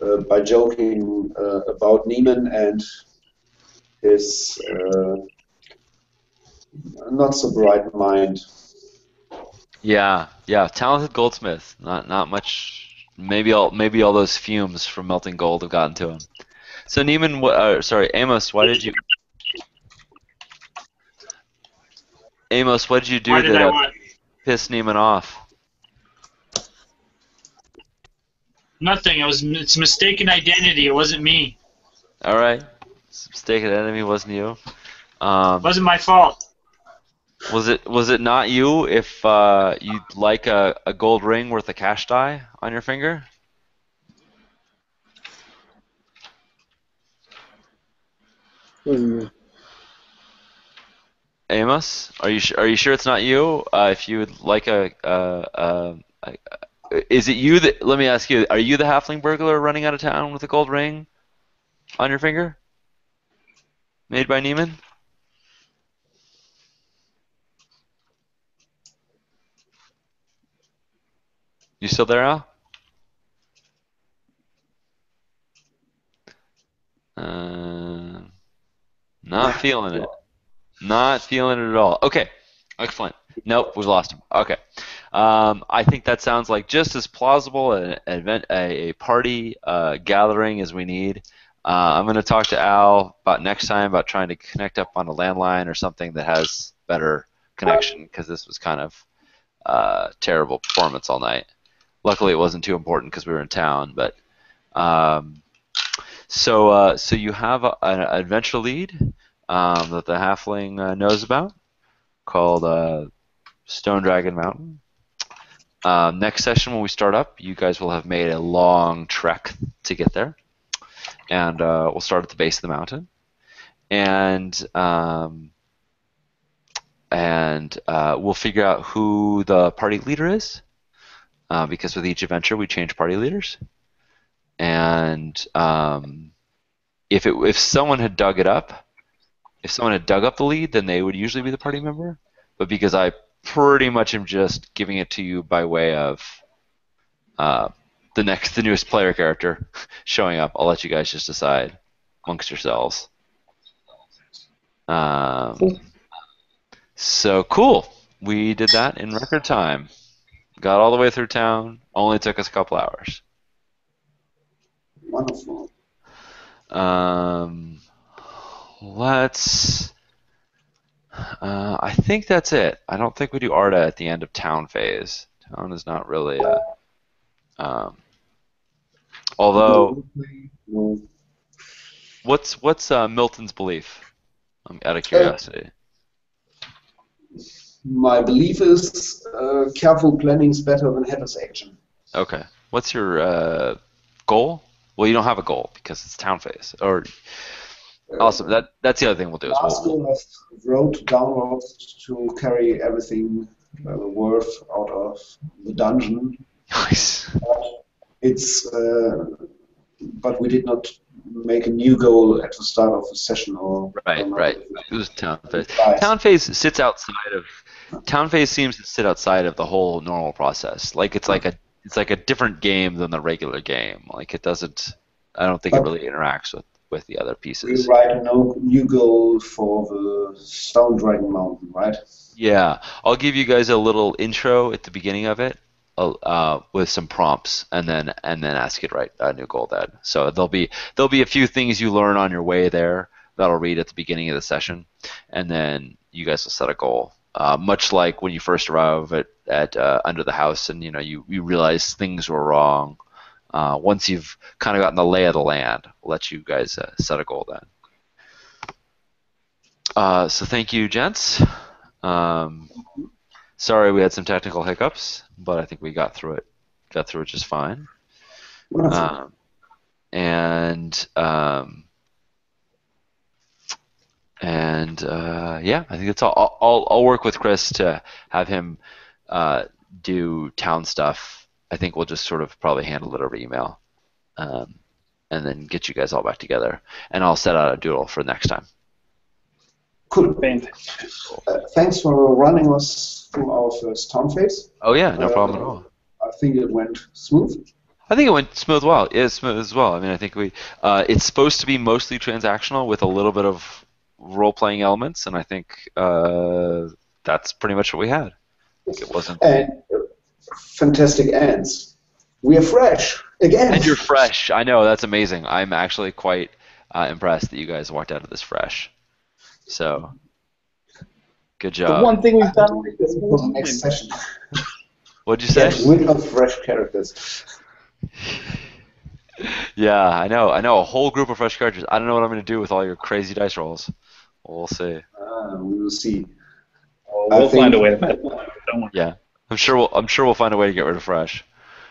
uh, by joking uh, about Nieman and his uh, not so bright mind. Yeah, yeah, talented goldsmith. Not not much. Maybe all maybe all those fumes from melting gold have gotten to him. So Nieman, wh- uh, sorry, Amos, why did you? Amos, what did you do Why did to I want? piss Nieman off? Nothing. It was it's mistaken identity. It wasn't me. All right, mistaken enemy wasn't you. Um, wasn't my fault. was it was it not you if uh, you'd like a, a gold ring worth a cash die on your finger? Ooh. Amos, are you su- are you sure it's not you? Uh, if you would like a, uh, uh, a, is it you that? Let me ask you: Are you the halfling burglar running out of town with a gold ring on your finger, made by Nieman? You still there, Al? Uh, not feeling it. Not feeling it at all. Okay, excellent. Nope, we've lost him. Okay. Um, I think that sounds like just as plausible an event, a, a party uh, gathering as we need. Uh, I'm going to talk to Al about next time about trying to connect up on a landline or something that has better connection because this was kind of uh, terrible performance all night. Luckily, it wasn't too important because we were in town. But um, so uh, so you have a, an adventure lead um, that the halfling uh, knows about called uh, Stone Dragon Mountain. Um, next session, when we start up, you guys will have made a long trek to get there, and uh, we'll start at the base of the mountain, and um, and uh, we'll figure out who the party leader is, uh, because with each adventure we change party leaders, and um, if it if someone had dug it up, if someone had dug up the lead, then they would usually be the party member, but because I pretty much am just giving it to you by way of uh, the next, the newest player character showing up. I'll let you guys just decide amongst yourselves. Um, Cool. So cool. We did that in record time. Got all the way through town. Only took us a couple hours. Wonderful. Um, let's. Uh, I think that's it. I don't think we do artha at the end of town phase. Town is not really a. Um, although, what's what's uh, Milton's belief? I'm out of curiosity. My belief is uh, careful planning is better than headless action. Okay. What's your uh, goal? Well, you don't have a goal because it's town phase. Or awesome. That that's the other thing we'll do. Last we'll, goal I wrote downwards to carry everything uh, worth out of the dungeon. Nice. It's, uh, but we did not make a new goal at the start of the session or. Right, or right. It was town phase. Town phase sits outside of town phase seems to sit outside of the whole normal process. Like it's like a it's like a different game than the regular game. Like it doesn't. I don't think it really interacts with with the other pieces. We write a no, new goal for the Stone Dragon Mountain, right? Yeah, I'll give you guys a little intro at the beginning of it, uh, with some prompts, and then and then ask to write a new goal then. So there'll be there'll be a few things you learn on your way there that I'll read at the beginning of the session, and then you guys will set a goal. Uh, much like when you first arrive at, at uh, under the house, and you know you, you realize things were wrong. Uh, once you've kind of gotten the lay of the land, we'll let you guys uh, set a goal then. Uh, so thank you, gents. Um, sorry we had some technical hiccups, but I think we got through it. Got through it just fine. Um, and um, and uh, yeah, I think that's all. I'll, I'll, I'll work with Chris to have him uh, do town stuff. I think we'll just sort of probably handle it over email, um, and then get you guys all back together. And I'll set out a doodle for next time. Cool. Fantastic. Uh, thanks for running us through our first town phase. Oh yeah, no Uh, problem at all. I think it went smooth. I think it went smooth. Well, yeah, smooth as well. I mean, I think we. Uh, it's supposed to be mostly transactional with a little bit of role-playing elements, and I think uh, that's pretty much what we had. It wasn't. And uh, fantastic ends. We are fresh again. And you're fresh. I know that's amazing. I'm actually quite uh, impressed that you guys walked out of this fresh. So, good job. The job. one thing we've done for the next session. What'd you say? Get rid of fresh characters. Yeah, I know. I know a whole group of fresh characters. I don't know what I'm going to do with all your crazy dice rolls. We'll see. Uh, we will see. I we'll find a way to make it. Don't worry. Yeah, I'm sure. We'll. I'm sure we'll find a way to get rid of fresh.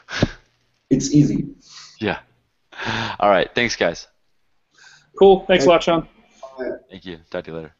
It's easy. Yeah. All right. Thanks, guys. Cool. Thanks a lot, Sean. Thank you. Talk to you later.